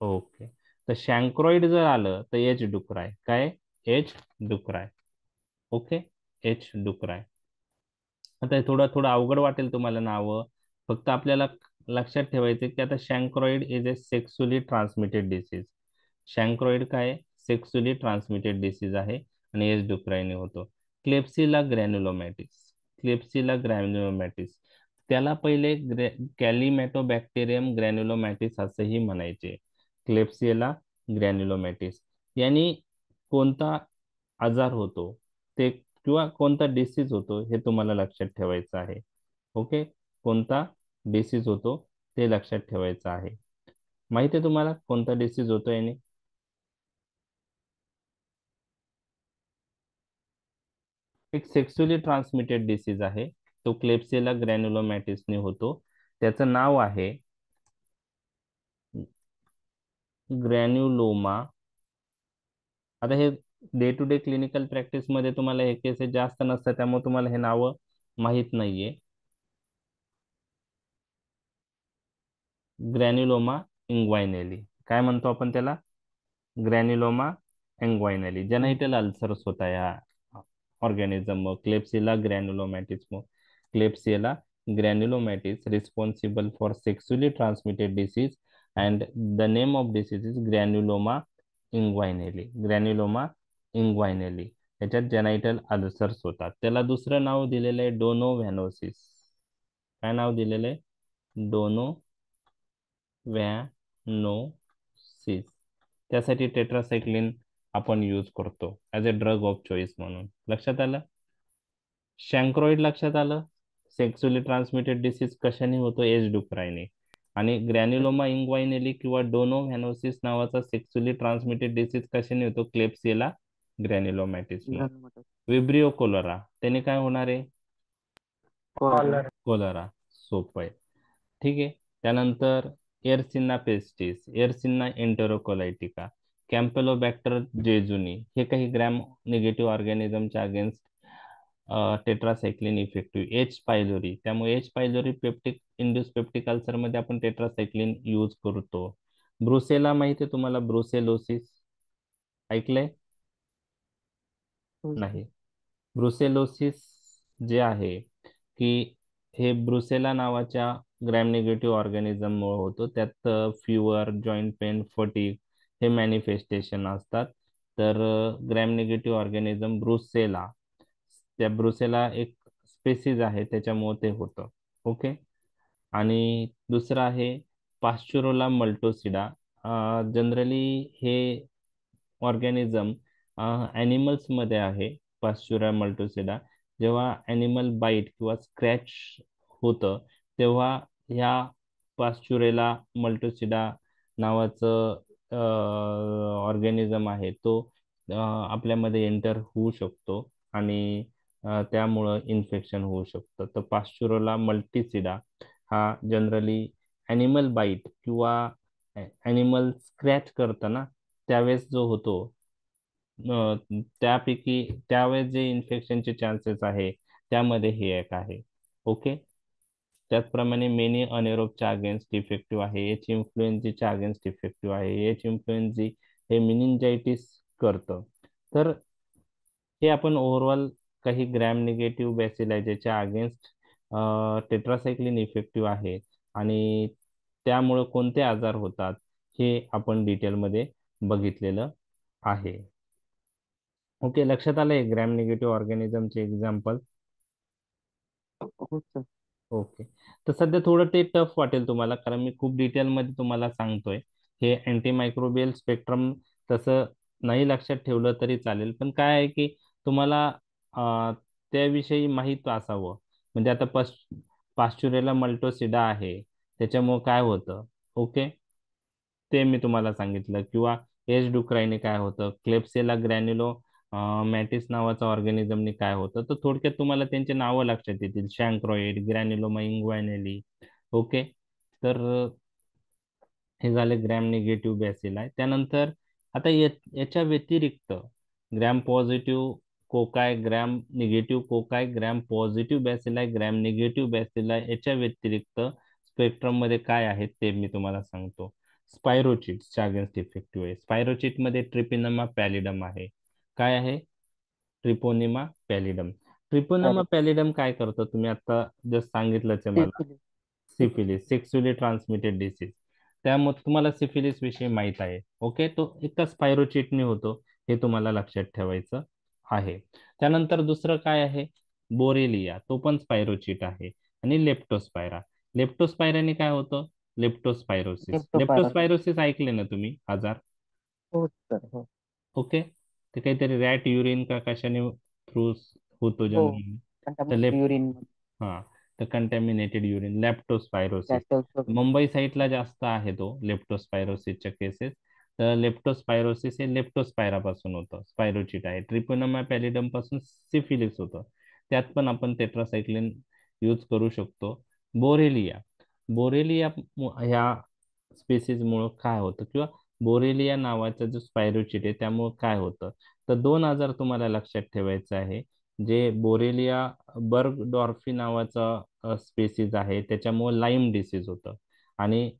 A: ओके. तर शँक्रॉइड जर आलं तर एच डुकराय काय? H ducreyi okay? H ducreyi आता थोडं थोडं अवघड वाटेल तुम्हाला नावं. फक्त आपल्याला लक्षात ठेवायचं की आता chancroid is a sexually transmitted disease. Chancroid काय? सेक्सुअली ट्रान्समिटेड डिसीज आहे आणि एस डुक्राईने होतो. Klebsiella granulomatis. Klebsiella granulomatis. त्याला पहिले ग्रॅ कॅलिमॅटोबॅक्टेरियम ग्रॅन्युलोमॅटिस असंही म्हणायचे. Klebsiella granulomatis. यांनी कोणता आजार होतो ते किंवा कोणता डिसीज होतो हे तुम्हाला लक्षात ठेवायचं आहे. ओके? कोणता? डिसीज होतो ते लक्षात ठेवायचं आहे. माहिती आहे तुम्हाला कोणता डिसीज होतो याने? एक सेक्सुअली ट्रान्समिटेड डिसीज आहे. तो क्लेप्सेला ग्रॅन्युलोमॅटिसने होतो. त्याचं नाव आहे ग्रॅन्युलोमा. आता हे डे टू डे क्लिनिकल प्रॅक्टिसमध्ये तुम्हाला हे केसेस जास्त नसतात त्यामुळे तुम्हाला हे नावं माहीत नाहीये. Granuloma inguinale. काय म्हणतो आपण त्याला? ग्रॅन्युलोमा एंग्वायनली जेनाइटल अल्सर्स होता या organism klebsiella granulomatis klebsiella granulomatis responsible for sexually transmitted disease and the name of disease is granuloma inguinale. Granuloma inguinale. याच्यात जेनाइटल अल्सर्स होतात. त्याला दुसरं नाव दिलेलं आहे डोनो व्हॅनोसिस काय नाव दिलेलं आहे? डोनो व्हॅनोसिस त्यासाठी टेट्रासायक्लिन आपण यूज करतो. As a drug of choice म्हणून. लक्षात आलं? शँक्रॉइड लक्षात आलं? सेक्सुअली ट्रान्समिटेड डिसीज कशाने होतो? एज डुकरायने आणि ग्रॅन्युलोमा इंग्वायनेली किंवा डोनोव्हॅनोसिस नावाचा सेक्सुअली ट्रान्समिटेड डिसीज कशाने होतो? क्लेप्सिला ग्रॅन्युलोमॅटिस विब्रिओ कोलोरा त्याने काय होणार आहे?
B: कॉलर
A: कोलोरा सोपं आहे. ठीक आहे? त्यानंतर एअरसिन्ना पेस्टिस एअरसिन्ना एंटेरोकोलायटिका कॅम्पेलोबॅक्टर जेजुनी हे काही gram negative ऑर्गॅनिझमच्या against tetracycline effective H pylori त्यामुळे H pylori peptic induced peptic अल्सरमध्ये आपण टेट्रासायक्लिन यूज करतो. ब्रुसेला माहिती आहे तुम्हाला? ब्रुसेलोसिस. ऐकलंय? नाही. ब्रुसेलोसिस जे आहे की हे ब्रुसेला नावाच्या ग्रॅम निगेटिव्ह ऑर्गॅनिझममुळे होतो. त्यात फिवर जॉईंट पेन फटीक हे मॅनिफेस्टेशन असतात. तर ग्रॅम निगेटिव्ह ऑर्गॅनिझम ब्रुसेला त्या ब्रुसेला एक स्पेसिस आहे त्याच्यामुळे ते होतं. ओके आणि दुसरं आहे पाश्चुरोला मल्टोसिडा जनरली हे ऑर्गॅनिझम ॲनिमल्समध्ये आहे पाश्चुरा मल्टोसिडा जेव्हा ॲनिमल बाईट किंवा स्क्रॅच होतं तेव्हा ह्या पाश्चुरेला मल्टोसिडा नावाचं ऑर्गॅनिझम आहे तो आपल्यामध्ये एंटर होऊ शकतो आणि त्यामुळं इन्फेक्शन होऊ शकतं. तर पाश्चुरोला मल्टीसिडा हा जनरली ॲनिमल बाईट किंवा ॲनिमल स्क्रॅच करताना त्यावेळेस जो होतो त्यापैकी त्यावेळेस जे इन्फेक्शनचे चान्सेस आहे त्यामध्ये हे एक आहे. ओके? त्याचप्रमाणे मेनी अनेरोपच्या अगेन्स्ट इफेक्टिव्ह आहे. एच इन्फ्लुएन्झीच्या अगेन्स्ट इफेक्टिव्ह आहे. एच इन्फ्लुएन्झी हे मिनिंजायटिस करतं. तर हे आपण ओव्हरऑल काही ग्रॅम निगेटिव्ह बॅसिलायजेच्या ज्याच्या अगेन्स्ट टेट्रासायक्लिन इफेक्टिव्ह आहे. आणि त्यामुळं कोणते आजार होतात हे आपण डिटेलमध्ये बघितलेलं आहे. ओके लक्षात आलंय ग्रॅम निगेटिव्ह ऑर्गॅनिझमचे एक्झाम्पल ओके. तर सध्या थोडं ते टफ वाटेल तुम्हाला कारण मी खूप डिटेलमध्ये तुम्हाला सांगतोय. हे अँटीमायक्रोबियल स्पेक्ट्रम तसं नाही लक्षात ठेवलं तरी चालेल. पण काय आहे की तुम्हाला त्याविषयी माहीत असावं. म्हणजे आता पस पाश्चुरेला मल्टोसिडा आहे. त्याच्यामुळं काय होतं? ओके? ते मी तुम्हाला सांगितलं. किंवा एच डुक्राईने काय होतं? क्लेप्सेला ग्रॅन्युलो मॅटिस नावाचा ऑर्गॅनिझमने काय होतं तर थोडक्यात तुम्हाला त्यांचे नावं लक्षात येतील. Chancroid granuloma inguinale. ओके. तर हे झाले ग्रॅम निगेटिव्ह बॅसिल आहे. त्यानंतर आता याच्या व्यतिरिक्त gram positive cocci gram negative cocci gram positive bacilli gram negative bacilli याच्या व्यतिरिक्त स्पेक्ट्रममध्ये काय आहेत ते मी तुम्हाला सांगतो. स्पायरोचिट्सच्या अगेन्स्ट इफेक्टिव्ह आहे. स्पायरोचिटमध्ये ट्रिपिनमा पॅलिडम आहे. काय आहे? ट्रिपोनिमा पॅलिडम ट्रिपोनिमा पॅलिडम काय करतं? तुम्ही आता जस्ट सांगितलंच आहे मला. सिफिलिस सेक्स्युअली ट्रान्समिटेड डिसीज त्यामुळे तुम्हाला सिफिलिस विषयी माहीत आहे. ओके तो एका स्पायरोचिटने होतो. हे तुम्हाला लक्षात ठेवायचं आहे. त्यानंतर दुसरं काय आहे? बोरेलिया तो पण स्पायरोचिट आहे. आणि लेप्टोस्पायरा लेप्टोस्पायराने काय होतं? लेप्टोस्पायरोसिस लेप्टोस्पायरोसिस ऐकले ना तुम्ही? आजार? ओके ते काहीतरी रॅट युरिन का कशाने थ्रू होतो जनरली हा तर कंटॅमिनेटेड युरिन. लेप्टोस्पायरोसिस मुंबई साईडला जास्त आहे तो लेप्टोस्पायरोसिसच्या केसेस तर लेप्टोस्पायरोसिस हे लेप्टोस्पायरापासून होतं स्पायरोचिट आहे ट्रिपोनोमा पॅलिडमपासून सिफिलिस होतं. त्यात पण आपण टेट्रासायक्लिन यूज करू शकतो. बोरेलिया बोरेलिया ह्या स्पेसिसमुळं काय होतं? किंवा बोरेलिया नावाचा जो स्पायरोचिट आहे त्यामुळे काय होतं? तर दोन आजार तुम्हाला लक्षात ठेवायचं आहे. जे बोरेलिया बर्ग डॉर्फी नावाचा स्पेसिस आहे त्याच्यामुळे लाईम डिसीज होतं. आणि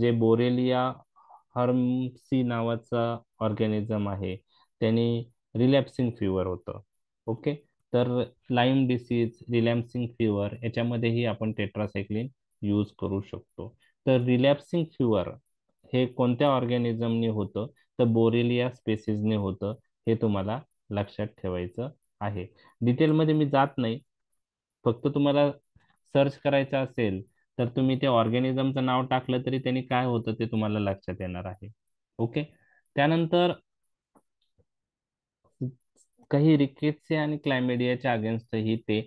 A: जे बोरेलिया हर्मसी नावाचा ऑर्गॅनिझम आहे त्यांनी रिलॅप्सिंग फिवर होतं. ओके? तर लाईम डिसीज रिलॅप्सिंग फिवर याच्यामध्येही आपण टेट्रासायक्लिन यूज करू शकतो. तर रिलॅप्सिंग फिवर हे कोणत्या ऑर्गॅनिझमने होतं? तर बोरेलिया स्पेसिसने होतं हे तुम्हाला लक्षात ठेवायचं आहे. डिटेलमध्ये मी जात नाही. फक्त तुम्हाला सर्च करायचं असेल तर तुम्ही ते ऑर्गॅनिझमचं नाव टाकलं तरी त्यांनी काय होतं ते तुम्हाला लक्षात येणार आहे. ओके? त्यानंतर काही रिकेट्सिया आणि क्लायमेडियाच्या अगेन्स्टही ते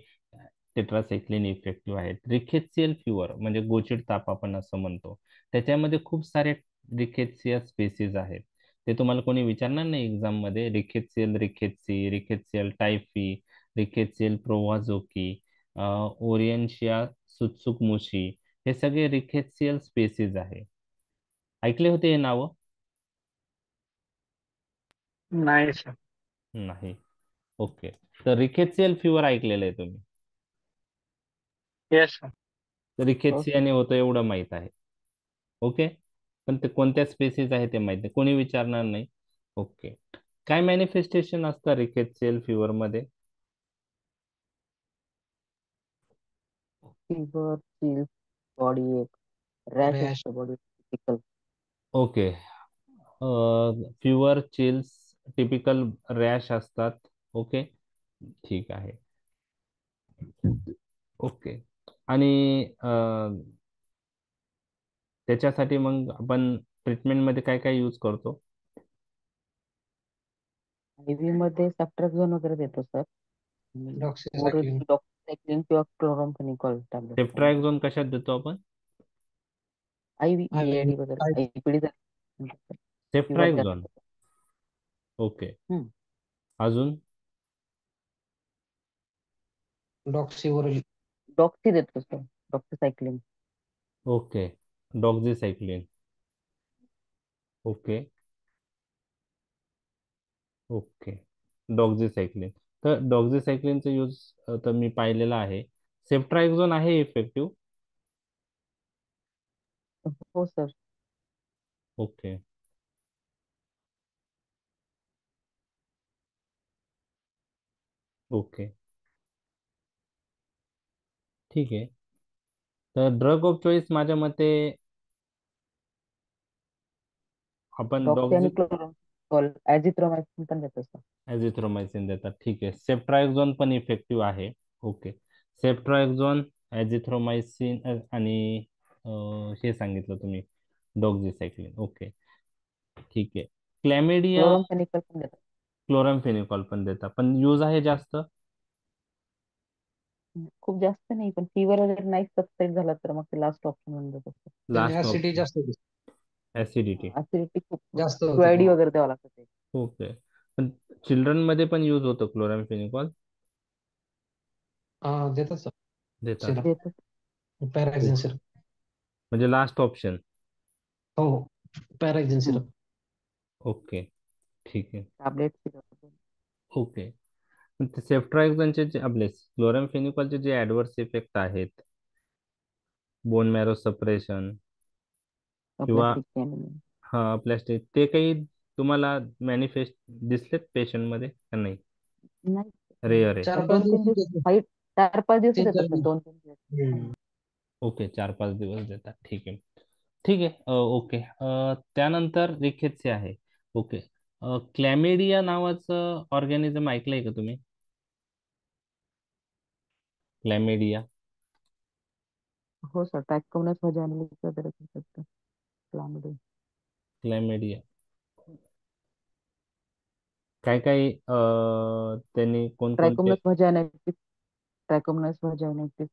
A: टेट्रासायक्लिन इफेक्टिव्ह आहेत. रिकेट्सियल फ्युअर म्हणजे गोचिड ताप आपण असं म्हणतो. त्याच्यामध्ये खूप सारे रिकेट्सिया स्पेसिस आहेत ते तुम्हाला कोणी विचारणार नाही एक्झाममध्ये rickettsial rickettsii rickettsial typhi rickettsial prowazekii orientia tsutsugamushi हे सगळे रिकेट्सियल स्पेसिस आहे. ऐकले होते हे नाव?
B: नाही सर.
A: नाही. ओके. तर रिकेट्सियल फिवर ऐकलेलं आहे तुम्ही.
B: येस सर
A: तर रिकेट्सियाने होतं एवढं माहीत आहे. ओके? पण ते कोणत्या स्पेसिस आहे ते माहीत नाही. कोणी विचारणार नाही. ओके काय मॅनिफेस्टेशन असतं रिकेट्सियल फिवर मध्ये?
C: फिवर चिल बॉडी एक रॅश. असतं body typical
A: okay fever chills typical rash असतात. ओके ठीक आहे. ओके आणि अं, त्याच्यासाठी मग आपण ट्रीटमेंटमध्ये काय काय यूज करतो?
C: आयव्ही मध्ये सॅफ्ट्रॅक्झोन वगैरे देतो सर.
E: Doxycycline.
C: डॉक्सायक्लिन किंवा क्लोरॉम्फेनिकॉल टॅबलेट
A: सेफ्ट्राक्झोन कशात देतो आपण?
C: आयव्ही
E: IV,
C: एआयडी वगैरे. आयपीडी
A: सेफ्ट्राक्झोन ओके
C: हम्म.
A: अजून?
E: Doxycycline.
C: डॉक्सी देतो sir. Doxycycline
A: okay doxycycline okay. Okay. Doxycycline तर डॉक्झीसायक्लिनचा यूज तर मी पाहिलेला आहे. सेफ्ट्राक्झोन आहे इफेक्टिव्ह?
C: हो सर.
A: ओके. ओके. ठीक आहे. तर ड्रग ऑफ चॉईस माझ्या मते आपण
C: क्लोरॉम्फेनिकॉल ऍझिथ्रोमायसिन पण देतो
A: ॲझिथ्रोमायसिन देतात. ठीक आहे. सेफ्ट्राक्झोन पण इफेक्टिव्ह आहे. ओके सेफ्ट्राक्झोन ॲझिथ्रोमायसिन आणि हे सांगितलं तुम्ही डॉक्झीसायक्लिन ओके ठीक आहे. क्लॅमेडिया
C: क्लोरॉम्फेनिकॉल पण देतो
A: क्लोरामफेनिकॉल पण देतात. पण यूज आहे जास्त.
C: खूप जास्त नाही पण फिवर वगैरे नाही सबसाईड झाला तर मग ते लास्ट ऑप्शन सर
E: त्याने
A: लास्ट
E: acidity जास्त होते.
A: ऍसिडिटी
C: ऍसिडिटी खूप
E: जास्त होते.
C: वगैरे द्यावं लागतं ते.
A: ओके पण चिल्ड्रन मध्ये पण यूज़ होतं क्लोरामफेनिकॉल
E: देतात सर
A: देतात.
E: Syrup.
C: देतो
E: पॅराक्झिन सिरप
A: म्हणजे लास्ट ऑप्शन
E: हो हो. पॅराक्झिन सिरप
A: ओके ठीक आहे.
C: टॅबलेट
A: ओके पण ते सेफ्ट्राक्झोनचे जे आपले क्लोरामफेनिकॉलचे जे ऍडव्हर्स इफेक्ट आहेत बोन मॅरो सप्रेशन किंवा हा प्लॅस्टिक ते काही तुम्हाला मॅनिफेस्ट दिसलेत पेशंटमध्ये का नाही?
C: नाही.
A: रेअर आहे.
E: चार
C: दोन
E: पाच
C: तीन
E: दिवस
C: दिवस
E: देतो.
C: फाईट चार पाच दिवस
E: तीन
C: येतात
E: चार
C: सर
E: दिवस.
C: दोन तीन दिवस.
E: हम्म.
A: ओके चार पाच दिवस देतात. ठीक आहे. ठीक आहे. अ, ओके. अ, त्यानंतर रिकेटचे आहे. ओके. क्लॅमेडिया नावाचं ऑर्गॅनिझम ऐकलंय का तुम्ही? क्लॅमेडिया
C: हो सर ट्रॅकोमनस व्हॅजाइनलिस वगैरे करू शकतो त्यामध्ये
A: क्लॅमेडिया काय काय अ, त्यांनी कोणकोणते
C: ट्रॅकोमनस व्हॅजाइनायटिस ट्रॅकोमनस व्हॅजाइनायटिस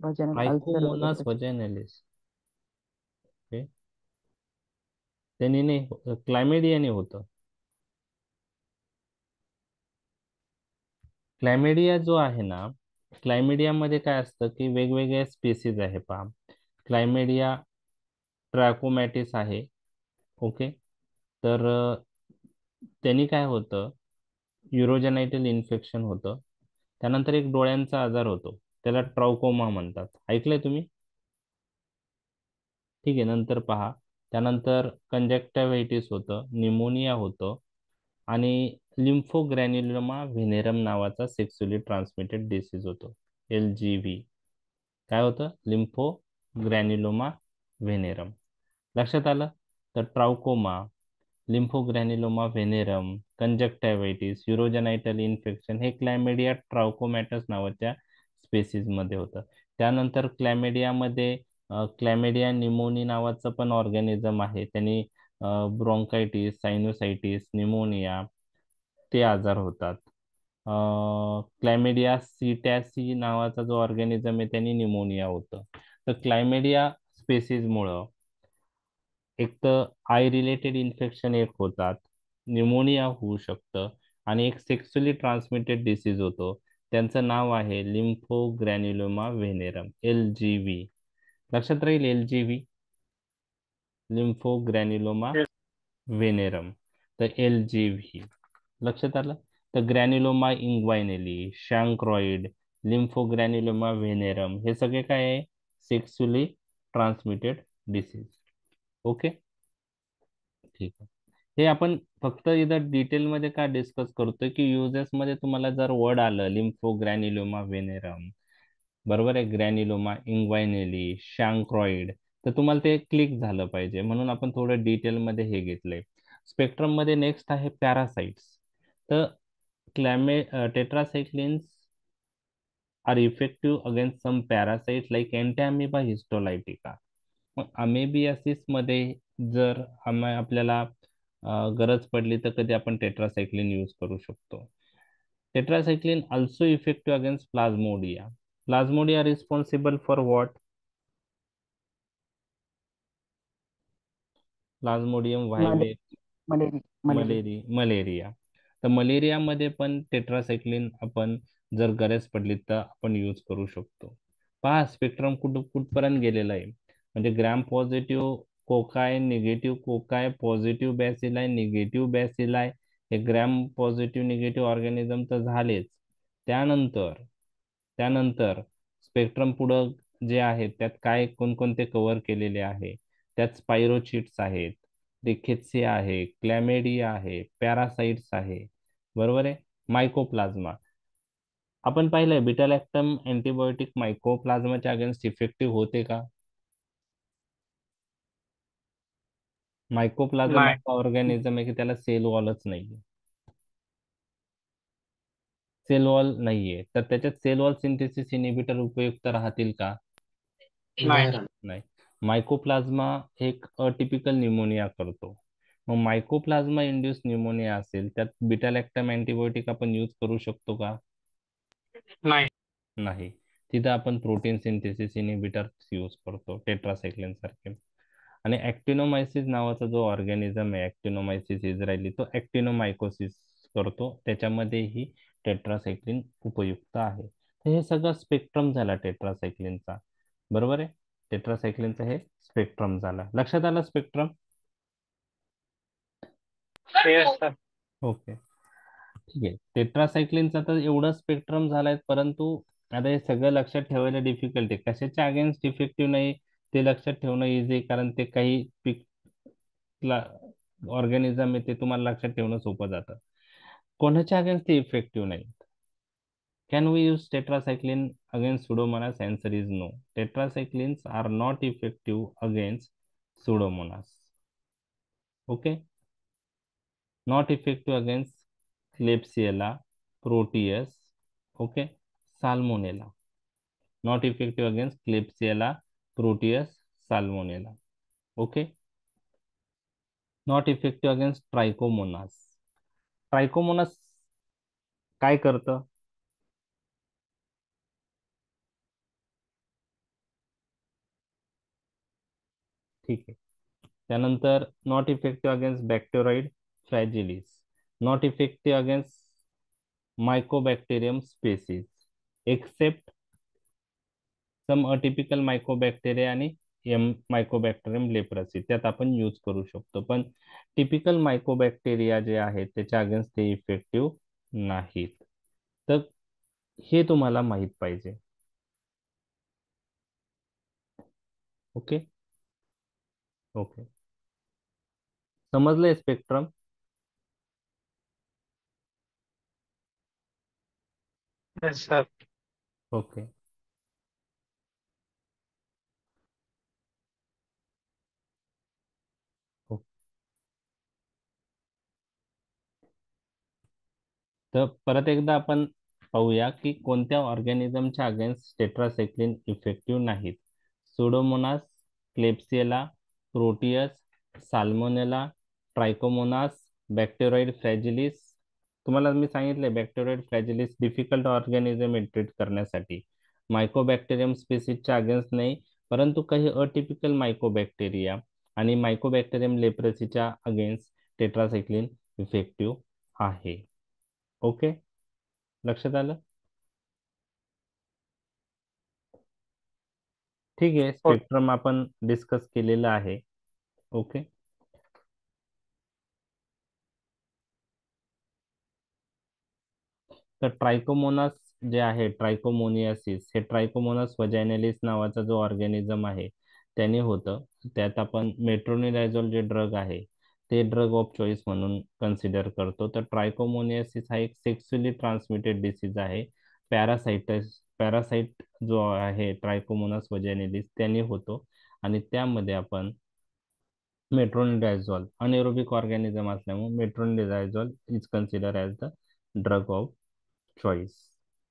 C: व्हॅजाइनल अल्सर
A: ट्रायकोमोनास
C: वगैरे
A: व्हजायनालिस ओके। त्यांनी नाही क्लॅमेडियाने होतं। क्लॅमेडिया जो आहे ना क्लायमेडियामध्ये काय असतं की वेगवेगळ्या स्पेसीज आहे पहा. क्लायमेडिया ट्रॅकोमॅटिस आहे. ओके तर त्यांनी काय होतं? युरोजेनायटल इन्फेक्शन होतं. त्यानंतर एक डोळ्यांचा आजार होतो. त्याला ट्राउकोमा म्हणतात. ऐकलंय तुम्ही? ठीक आहे नंतर पहा. त्यानंतर कंजक्टिव्हायटिस होतं. निमोनिया होतं. आणि लिम्फोग्रॅन्युलोमा व्हेनेरम नावाचा सेक्सुअली ट्रान्समिटेड डिसीज होतो एल जी व्ही. काय होतं? Lymphogranuloma venereum. लक्षात आलं? तर ट्राउकोमा लिम्फोग्रॅन्युलोमा व्हेनेरम कंजक्टिव्हायटिस युरोजनायटल इन्फेक्शन हे क्लॅमेडिया ट्राउकोमॅटस नावाच्या स्पेसिसमध्ये होतं. त्यानंतर क्लॅमेडियामध्ये क्लॅमेडिया निमोनी नावाचं पण ऑर्गॅनिझम आहे. त्यांनी ब्रोंकायटिस सायनोसायटिस निमोनिया ते आजार होतात. क्लॅमेडिया सिटॅसी नावाचा जो ऑर्गॅनिझम आहे त्यांनी निमोनिया होतं. तर क्लायमेडिया स्पेसीजमुळं एक तर आय रिलेटेड इन्फेक्शन एक होतात निमोनिया होऊ शकतं आणि एक सेक्सुअली ट्रान्समिटेड डिसीज होतो. त्यांचं नाव आहे लिम्फोग्रॅन्युलोमा व्हेनेरम एल जी व्ही. लक्षात राहील L G V? Lymphogranuloma
B: Yes.
A: Venereum. तर एल जी व्ही. लक्षात आलं? तर ग्रॅन्युलोमा इंग्वायनेली शँक्रॉइड लिम्फोग्रॅन्युलोमा व्हेनेरम हे सगळे काय आहे? Sexually transmitted disease. ओके? ठीक आहे. हे आपण फक्त इथं डिटेलमध्ये का डिस्कस करतोय की युजेसमध्ये तुम्हाला जर वर्ड आलं लिम्फो ग्रॅन्युलोमा व्हेनेरम बरोबर आहे? ग्रॅन्युलोमा इंग्वायनेली शँक्रॉइड तर तुम्हाला ते क्लिक झालं पाहिजे. म्हणून आपण थोडं डिटेलमध्ये हे घेतलंय. स्पेक्ट्रममध्ये नेक्स्ट आहे पॅरासाइट्स. तर क्लॅमे tetracyclines are effective against some parasite like entamoeba histolytica मग अमेबियासिसमध्ये जर आम्हा आपल्याला गरज पडली तर कधी आपण टेट्रासायक्लिन यूज करू शकतो. Tetracycline also effective against plasmodia plasmodia responsible for what plasmodium व्हायवे मलेरी मलेरिया तर मलेरियामध्ये पण टेट्रासायक्लिन आपण जर गरज पडली तर आपण यूज करू शकतो. पहा स्पेक्ट्रम कुठ कुठपर्यंत गेलेलं आहे? म्हणजे gram positive cocci negative cocci positive bacilli negative bacilli हे ग्रॅम पॉझिटिव्ह निगेटिव्ह ऑर्गॅनिझम तर झालेच. त्यानंतर त्यानंतर स्पेक्ट्रम पुढं जे आहेत त्यात काय कोणकोणते कव्हर केलेले आहे? त्यात स्पायरोचिट्स आहेत रिखेत्से आहे क्लॅमेडिया आहे पॅरासाइट्स आहे. बरोबर आहे? मायकोप्लाझ्मा आपण पाहिलंय बिटालॅक्टम अँटीबायोटिक मायकोप्लाझ्माच्या अगेन्स्ट इफेक्टिव्ह होते का? मायकोप्लाझ्मा ऑर्गॅनिझम आहे की त्याला सेल वॉलच नाहीये. सेल वॉल नाहीये. तर त्याच्यात सेल वॉल सिंथेसिस इनिबिटर उपयुक्त राहतील का?
B: नाही.
A: नाही. मायकोप्लाझ्मा एक अटिपिकल न्यूमोनिया करतो. मग मायकोप्लाझ्मा इंड्यूस न्यूमोनिया असेल त्यात बिटालॅक्टम अँटीबायोटिक आपण यूज करू शकतो का?
B: नाही.
A: नाही. तिथं आपण प्रोटीन सिंथेसिस इनिबिटर यूज करतो टेट्रासायक्लिन सारखे. आणि ऍक्टिनोमायसिस नावाचा जो ऑर्गॅनिझम आहे ऍक्टिनोमायसिस इस्रायली तो ऍक्टिनोमायकोसिस करतो. त्याच्यामध्येही टेट्रासायक्लिन उपयुक्त आहे. तर हे सगळं स्पेक्ट्रम झाला टेट्रासायक्लिनचा बरोबर आहे? टेट्रासायक्लिनचा हे स्पेक्ट्रम झाला. लक्षात आलं स्पेक्ट्रम
B: येस सर
A: ओके. ठीक आहे. टेट्रासायक्लिनचा तर एवढं स्पेक्ट्रम झालाय परंतु आता हे सगळं लक्षात ठेवायला डिफिकल्ट आहे. कशाच्या अगेन्स्ट इफेक्टिव्ह नाही ते लक्षात ठेवणं इझी कारण ते काही पिक ऑर्गॅनिझम आहे ते तुम्हाला लक्षात ठेवणं सोपं जातं. कोणाच्या अगेन्स्ट ते इफेक्टिव्ह नाही can we use tetracycline against Pseudomonas answer is no tetracyclines are not effective against Pseudomonas okay not effective against Klebsiella Proteus okay salmonella not effective against klebsiella proteus salmonella okay not effective against trichomonas trichomonas काय करतं ठीक आहे त्यानंतर not effective against Bacteroides fragilis, not effective against mycobacterium species except some atypical mycobacteria आणि M mycobacterium leprosy त्यात आपण use करू शकतो. पण टिपिकल मायकोबॅक्टेरिया जे आहेत त्याच्या अगेन्स्ट ते इफेक्टिव्ह नाहीत. तर हे तुम्हाला माहीत पाहिजे. ओके ओके समजलंय स्पेक्ट्रम
B: येस सर
A: ओके तर परत एकदा आपण पाहूया की कोणत्या ऑर्गॅनिझमच्या अगेन्स्ट टेट्रासायक्लिन इफेक्टिव्ह नाहीत? Pseudomonas klebsiella proteus salmonella trichomonas bacteroid fragilis तुम्हाला मी सांगितले Bacteroides fragilis difficult organism treat करण्यासाठी. मायकोबॅक्टेरियम स्पेसिसच्या अगेन्स्ट नाही परंतु काही अटिपिकल मायकोबॅक्टेरिया आणि मायकोबॅक्टेरियम लेप्रसीच्या अगेन्स्ट टेट्रासायक्लिन इफेक्टिव्ह आहे. ओके लक्षात आलं? ठीक आहे स्पेक्ट्रम आपण डिस्कस केलेलं आहे. ओके तर ट्रायकोमोनास जे आहे ट्रायकोमोनियासिस हे ट्रायकोमोनास वजायनेलिस नावाचा जो ऑर्गॅनिझम आहे त्याने होतं. त्यात आपण मेट्रोनिडायझोल जे ड्रग आहे ते ड्रग ऑफ चॉईस म्हणून कन्सिडर करतो. तर ट्रायकोमोनियासिस हा एक सेक्सुअली ट्रान्समिटेड डिसीज आहे. पॅरासाइटस पॅरासाइट जो आहे ट्रायकोमोनास वजायनेलिस त्याने होतो. आणि त्यामध्ये आपण मेट्रोनिडायझॉल अनेरोबिक ऑर्गॅनिझम असल्यामुळे metronidazole is consider as the drug of choice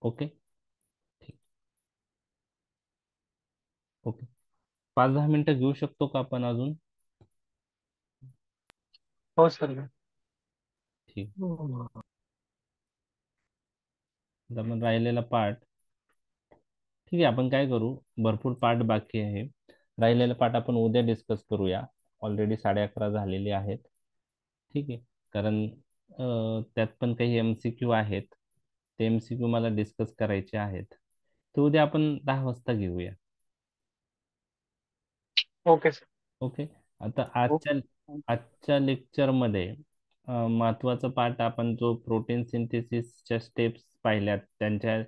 A: okay okay पाच दहा मिनिटं घेऊ शकतो का आपण अजून?
B: हो सर.
A: ठीक. आता मग राहिलेला पार्ट ठीक आहे आपण काय करू? भरपूर पार्ट बाकी आहे. राहिलेला पार्ट आपण उद्या डिस्कस करूया. ऑलरेडी साडे अकरा झालेले आहेत. ठीक आहे. कारण त्यात पण काही एम सी क्यू आहेत. ते एम सी क्यू मला डिस्कस करायचे आहेत. तर उद्या आपण दहा वाजता घेऊया.
B: ओके सर
A: ओके आता आजच्या आजच्या लेक्चरमध्ये महत्त्वाचा पार्ट आपण जो प्रोटीन सिंथेसिसच्या स्टेप्स पाहिल्यात त्यांच्या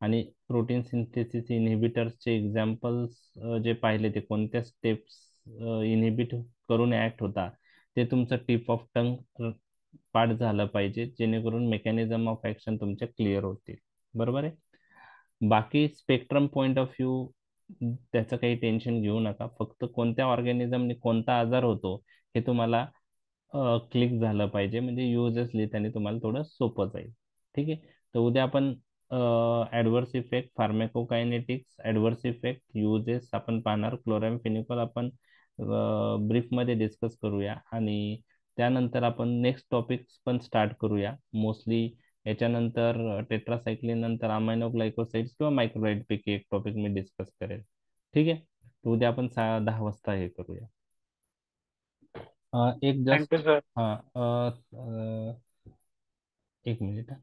A: आणि प्रोटीन सिंथेसिस इनहिबिटर्सचे एक्झाम्पल्स जे पाहिले ते कोणत्या स्टेप्स इनहिबिट करून ॲक्ट होता ते तुमचं टिप ऑफ टंग पार्ट झालं पाहिजे जेणेकरून मेकॅनिझम ऑफ ॲक्शन तुमच्या क्लिअर होतील. बरोबर आहे? बाकी स्पेक्ट्रम पॉईंट ऑफ व्ह्यू त्याचं काही टेन्शन घेऊ नका. फक्त कोणत्या ऑर्गॅनिझमने कोणता आजार होतो हे तुम्हाला क्लिक झालं पाहिजे. म्हणजे युजेस लिहिताना तुम्हाला थोडं सोपं जाईल. ठीक आहे? तर उद्या आपण adverse effect pharmacokinetics adverse effect uses आपण पाहणार. क्लोरॅम फिनिकॉल आपण ब्रीफमध्ये डिस्कस करूया. आणि त्यानंतर आपण नेक्स्ट टॉपिक्स पण स्टार्ट करूया. मोस्टली याच्यानंतर टेट्रासायक्लिन नंतर अमायनो ग्लायकोसाइड्स किंवा मायक्रोलाइट पैकी एक टॉपिक मी डिस्कस करेल. ठीक आहे? तर उद्या आपण सा दहा वाजता हे करूया. एक जस्ट हां एक मिनिट हा.